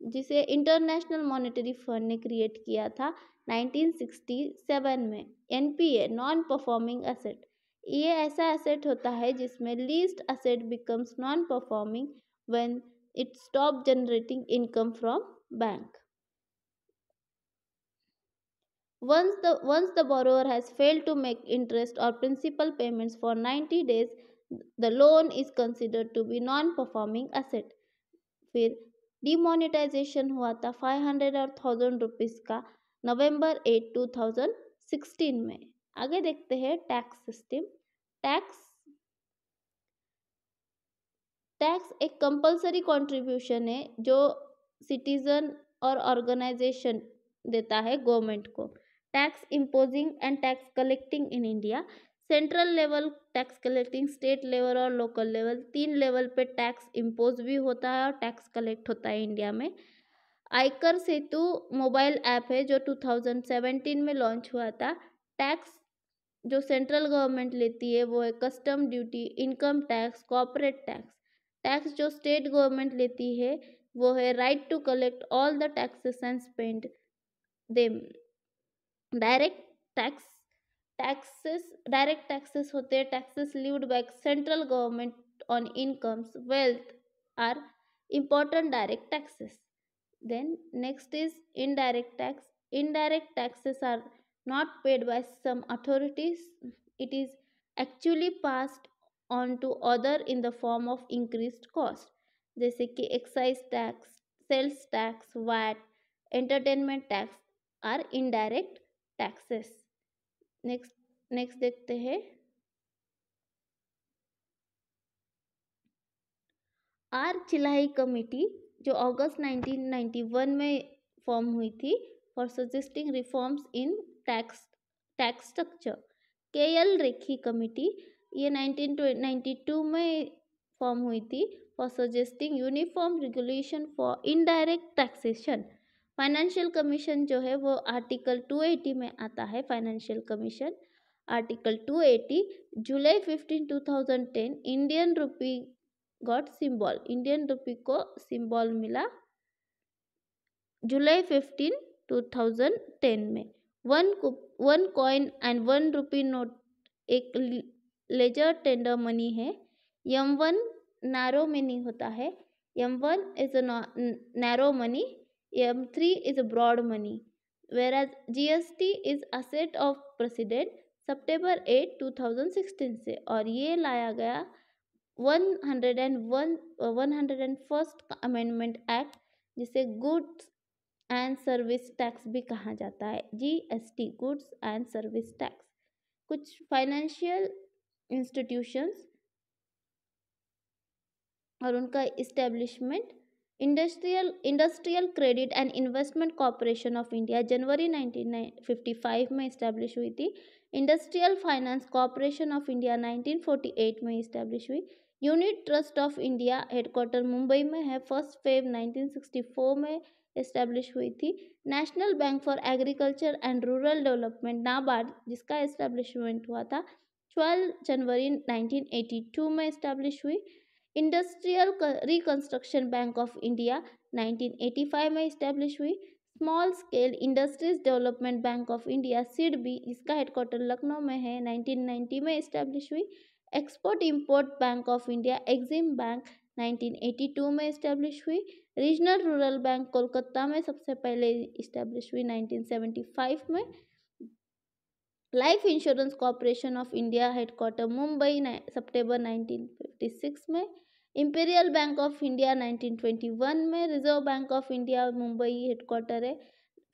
जिसे international monetary fund ने create किया था 1967 में NPA non performing asset ये ऐसा एसेट होता है जिसमें least asset becomes non performing when it stop generating income from bank once the once the borrower has failed to make interest or principal payments for 90 days the loan is considered to be non performing asset फिर demonetisation हुआ था 500 और thousand rupees का नवंबर 8 2016 में आगे देखते हैं tax system. Tax tax एक कंपलसरी कंट्रीब्यूशन है जो सिटीजन और ऑर्गेनाइजेशन देता है गवर्नमेंट को। Tax imposing and tax collecting in India. Central level tax collecting, state level और लोकल लेवल। तीन लेवल पे टैक्स इम्पोज भी होता है और टैक्स कलेक्ट होता है इंडिया में। आयकर सेतु मोबाइल ऐप है जो 2017 में लॉन्च हुआ था। टैक्स जो सेंट्रल गवर्नमेंट लेती है, वो है custom duty income tax corporate tax tax जो स्टेट गवर्नमेंट लेती है, वो है right to collect all the taxes and spend them direct tax taxes direct taxes होते हैं taxes levied by central government on incomes wealth are important direct taxes. Then next is indirect tax. Indirect taxes are not paid by some authorities, it is actually passed on to other in the form of increased cost. जैसे कि excise tax sales tax VAT entertainment tax are indirect taxes next next देखते हैं। R Chelliah committee, जो अगस्त 1991 में form हुई थी for suggesting reforms in tax tax structure के एल रेखी कमेटी ये 1992 में फॉर्म हुई थी for suggesting uniform regulation for indirect taxation financial commission जो है वो आर्टिकल 280 में आता है financial commission article 280 July 15 2010 Indian rupee got symbol Indian rupee को सिंबल मिला जुलाई 15 2010 में। One one coin and one rupee note एक लेजर टेंडर मनी है। यम वन नैरो मनी होता है। M one is a narrow money M three is a broad money where as G S T is assent of president two thousand sixteen से। और ये लाया गया one hundred and one one hundred and first amendment act जिसे goods and service tax भी कहा जाता है। GST goods and service tax कुछ फाइनेंशियल इंस्टीट्यूशंस और उनका establishment industrial industrial credit and investment corporation of India जनवरी 1955 में इस्टेब्लिश हुई थी। Industrial finance corporation of India 1948 में इस्टेब्लिश हुई। Unit trust of India headquarter Mumbai में है। फ़र्स्ट फेब 1964 में इस्टेब्लिश हुई थी। National bank for agriculture and rural development, NABARD, जिसका इस्टेब्लिशमेंट हुआ था 12 जनवरी 1982 में इस्टेब्लिश हुई। Industrial reconstruction bank of India 1985 में इस्टेब्लिश हुई। Small scale industries development bank of India SIDBI इसका हेडक्वार्टर लखनऊ में है 1990 में इस्टेब्लिश हुई। Export import bank of India EXIM bank 1982 में इस्टेब्लिश हुई। रीजनल रूरल बैंक कोलकाता में सबसे पहले इस्टेब्लिश हुई 1975 में। Life insurance corporation of India headquarter Mumbai सितंबर 1956 में। इंपीरियल बैंक ऑफ़ इंडिया 1921 में। Reserve bank of India Mumbai headquarter है।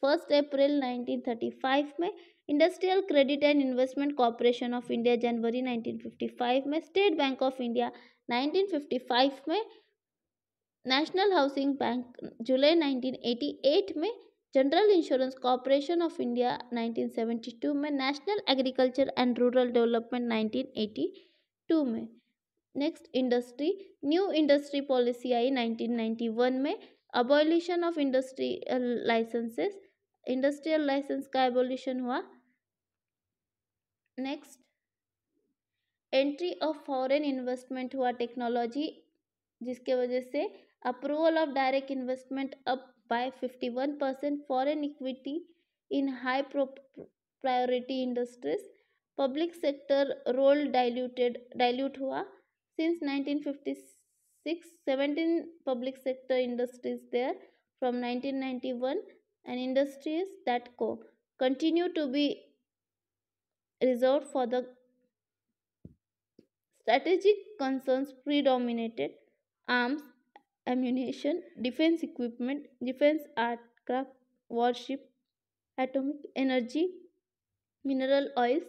फ़र्स्ट अप्रैल 1935 में। Industrial credit and investment corporation of India जनवरी 1955 में। स्टेट बैंक ऑफ़ इंडिया 1955 में। National housing bank, जुलाई 1988 में general insurance corporation of India 1972 में, national agriculture and rural development 1982 में। Next industry, new industry policy आई 1991 में, abolition of industrial licences, industrial licence का abolition हुआ। Next, entry of foreign investment हुआ technology, जिसके वजह से approval of direct investment up by 51%, foreign equity in high priority industries, public sector role diluted dilute hua. Since 1956, 17 public sector industries there. From 1991, and industries that co continue to be reserved for the strategic concerns predominated arms ammunition defense equipment defense aircraft warship atomic energy mineral oils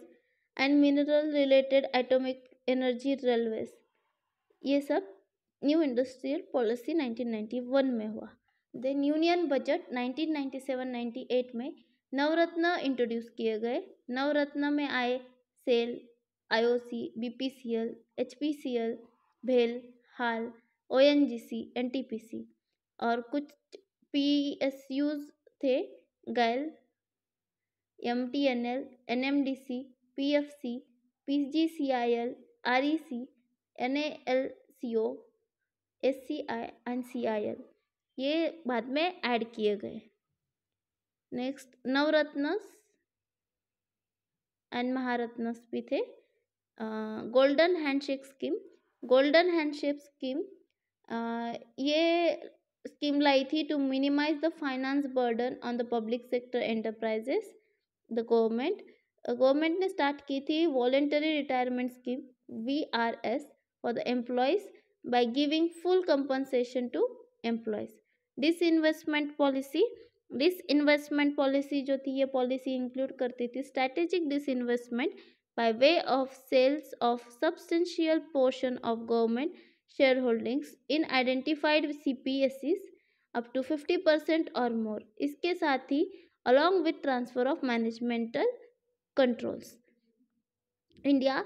and mineral related atomic energy railways ये सब new industrial policy 1991 में हुआ then union budget 1997-98 में Navratna introduce किए गए नवरत्न में आए SAIL IOC BPCL HPCL भेल हाल ओएनजीसी एनटीपीसी और कुछ पीएसयूज थे GAIL MTNL NMDC PFC PGCIL REC N A L C O S C I and C I L ये बाद में ऐड किए गए। नेक्स्ट नवरत्नस एंड महारत्नस भी थे। Golden handshake scheme golden handshake scheme ये स्कीम लाई थी to minimise the finance burden on the public sector enterprises the government government ने स्टार्ट की थी voluntary retirement scheme V R S for the employees by giving full compensation to employees. Disinvestment policy disinvestment policy जो थी, ये policy include करती थी strategic disinvestment by way of sales of substantial portion of government shareholdings in identified CPSEs up to 50% or more. इसके साथ ही, along with transfer of managemental controls. India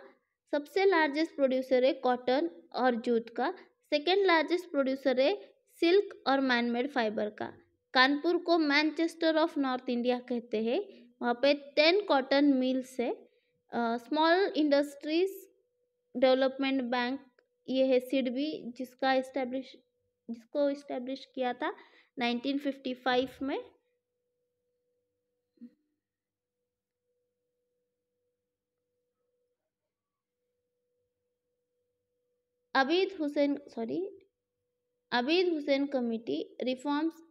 सबसे largest producer है कॉटन और jute का second largest producer है silk और manmade fibre का कानपुर को मैनचेस्टर ऑफ़ नॉर्थ इंडिया कहते हैं वहाँ पे टेन कॉटन मिल्स है स्मॉल इंडस्ट्रीज़ डेवलपमेंट बैंक ये है सिडबी जिसका इस्टेब्लिश जिसको इस्टेब्लिश किया था 1955 में। Abid Hussain, sorry, Abid Hussain Committee reforms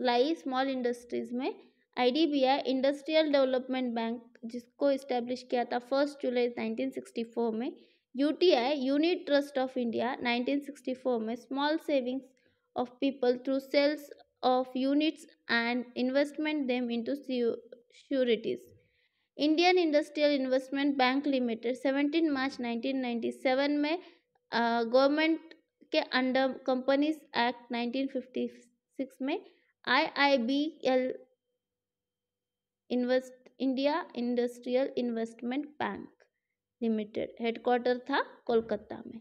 लाई स्मॉल इंडस्ट्रीज़ में। आईडीबीआई इंडस्ट्रियल डेवलपमेंट बैंक जिसको इस्टेब्लिश किया था फ़र्स्ट जुलाई 1964 में। UTI unit trust of India 1964 में small savings of people through sales of units and investment them into securities Indian industrial investment bank limited 17 March 1997 में government के under companies act 1956 में IIBL invest India industrial investment bank limited headquarter था कोलकाता में।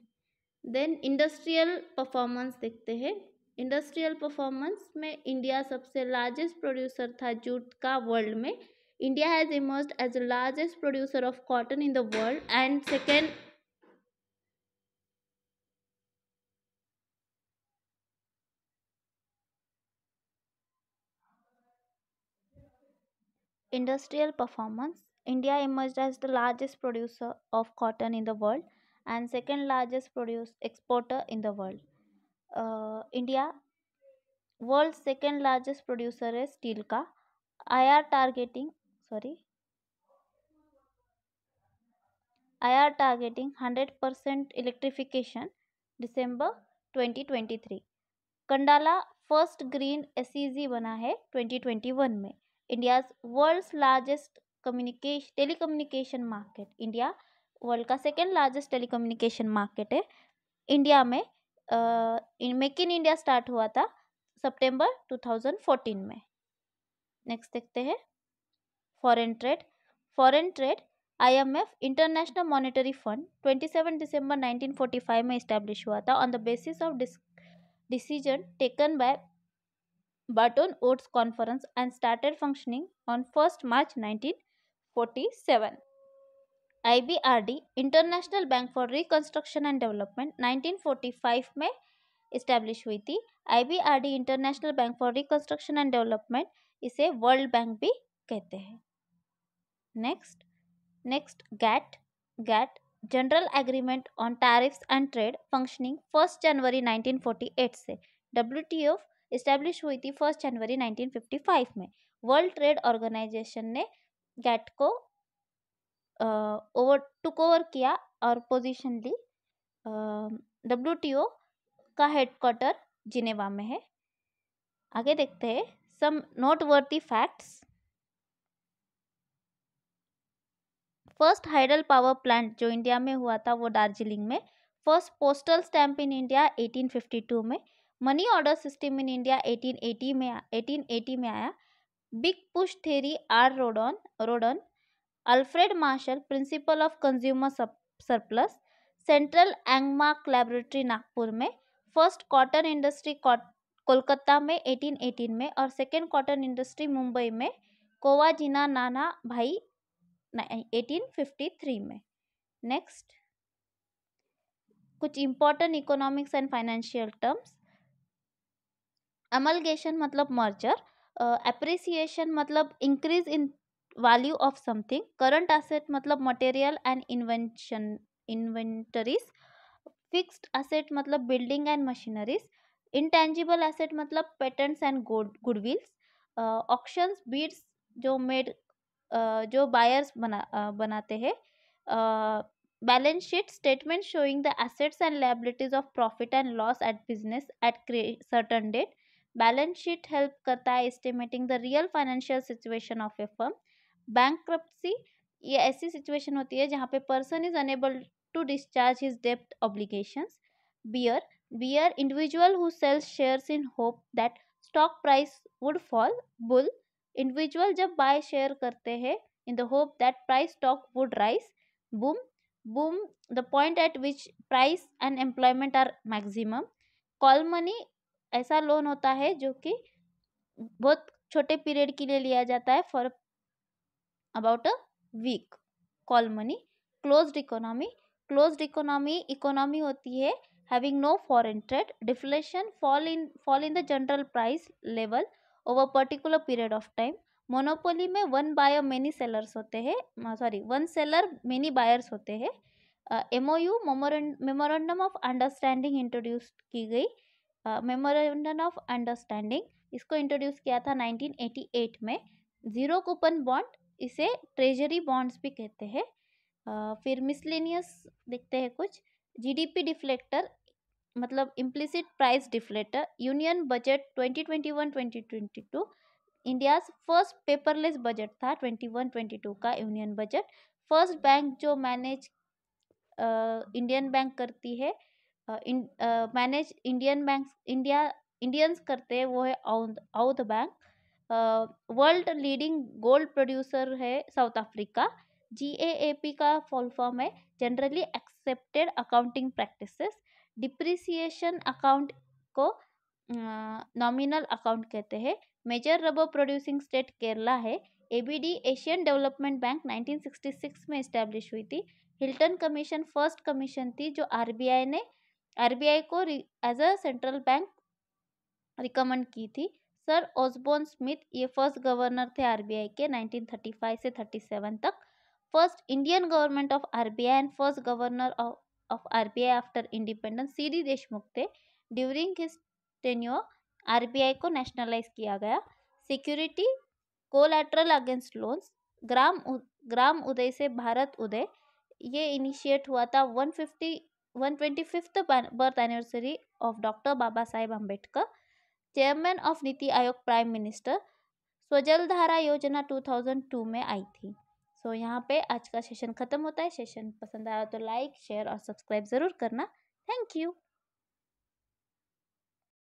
Then industrial performance देखते हैं। Industrial performance में India सबसे largest producer था जूट का वर्ल्ड में। India has emerge as the largest producer of cotton in the world and second Industrial performance India emerged as the largest producer of cotton in the world and second largest produce exporter in the world. Uh, India world's second largest producer is steel का IR targeting sorry IR targeting 100% electrification December 2023 Kandla first green S बना है 2021 में India's world's largest communication telecommunication market India world का second largest telecommunication market है। India में make in India start हुआ था सितंबर 2014 में। नेक्स्ट देखते हैं। Foreign trade foreign trade IMF international monetary fund 27 दिसंबर 1945 में इस्टेब्लिश हुआ था। On the basis of decision taken by Bretton Woods conference and started functioning on first March 19 1947 IBRD International Bank for Reconstruction and Development 1945 में establish हुई थी। IBRD international bank for reconstruction and development इसे world bank भी कहते हैं। Next next GATT GATT general agreement on tariffs and trade functioning first January 1948 से। W T establish हुई थी फ़र्स्ट जनवरी 1955 में। वर्ल्ड ट्रेड ऑर्गेनाइजेशन ने गैट को ओवर, टुक ओवर किया और पोजीशन ली। डब्ल्यू का हेडक्वार्टर जिनेवा में है। आगे देखते हैं। Some noteworthy facts. First hydel power plant जो इंडिया में हुआ था वो दार्जिलिंग में। First postal stamp in India 1852 में। Money order system in India 1880 में 1880 में आया। Big push theory R Rodan Rodan, Alfred Marshall principle of consumer surplus, central Agmark laboratory Nagpur में, फ़र्स्ट कॉटन इंडस्ट्री कोलकाता में 1818 में और सेकेंड कॉटन इंडस्ट्री मुंबई में Cowasji Nanabhai 1853 में। नेक्स्ट। कुछ important economics and financial terms. Amalgamation मतलब मर्जर। अप्रिसिएशन मतलब increase in value of something current asset मतलब material and invention inventories fixed asset मतलब building and machineries intangible asset मतलब patents and goodwills auctions bids जो made जो buyers बना बनाते हैं balance sheet statement showing the assets and liabilities of profit and loss at business at certain date balance sheet help करता है estimating the real financial situation of a firm bank ये ऐसी situation होती है जहाँ पे person is unable to discharge his depth obligation bear bear individual who sells shares in hope that stock price would fall bull individual जब buy share करते हैं in the hope that price stock would rise boom boom the point at which price and employment are maximum call money ऐसा loan होता है जो कि बहुत छोटे पीरियड के लिए लिया जाता है for about a week call money closed economy closed economy economy होती है having no foreign trade deflation fall in fall in the general price level over particular period of time monopoly में one buyer many sellers होते हैं sorry one seller many buyers होते हैं। M O U memorandum of understanding introduce की गई। Memorandum of understanding इसको introduce किया था 1988 में। ज़ीरो कूपन बॉन्ड इसे ट्रेजरी बॉन्ड्स भी कहते हैं। फिर मिसलेनियस देखते हैं कुछ। जीडीपी डिफ्लेक्टर मतलब implicit price deflector union budget 2021-2022 India first paperless budget था 21-22 का यूनियन बजट फ़र्स्ट बैंक जो मैनेज इंडियन बैंक करती है manage Indian bank India Indians करते हैं, वो है Oudh bank world leading gold producer है South Africa G A A P का फॉल फॉर्म है. Generally accepted accounting practices depreciation account को नॉमिनल अकाउंट कहते हैं. Major rubber producing state Kerala है. एबीडी एशियन डेवलपमेंट बैंक 1966 में establish हुई थी. हिल्टन कमीशन फ़र्स्ट कमीशन थी, जो आरबीआई ने आरबीआई को as a central bank recommend की थी। सर ऑसबोन स्मिथ, ये फ़र्स्ट गवर्नर थे आरबीआई के 1935 से 37 तक। First Indian government of RBI and first governor of RBI after independence C D Deshmukh थे। ड्यूरिंग हिज टेन्योर आरबीआई को नेशनलाइज किया गया। Security collateral against loans Gram Gram Uday से भारत उदय। ये इनिशिएट हुआ था 150 125th birth anniversary of doctor Baba Saheb Ambedkar chairman of NITI Aayog prime minister Swajal धारा योजना 2002 में आई थी। सो so, यहाँ पे आज का सेशन ख़त्म होता है। सेशन पसंद आया तो लाइक शेयर और सब्सक्राइब ज़रूर करना। Thank you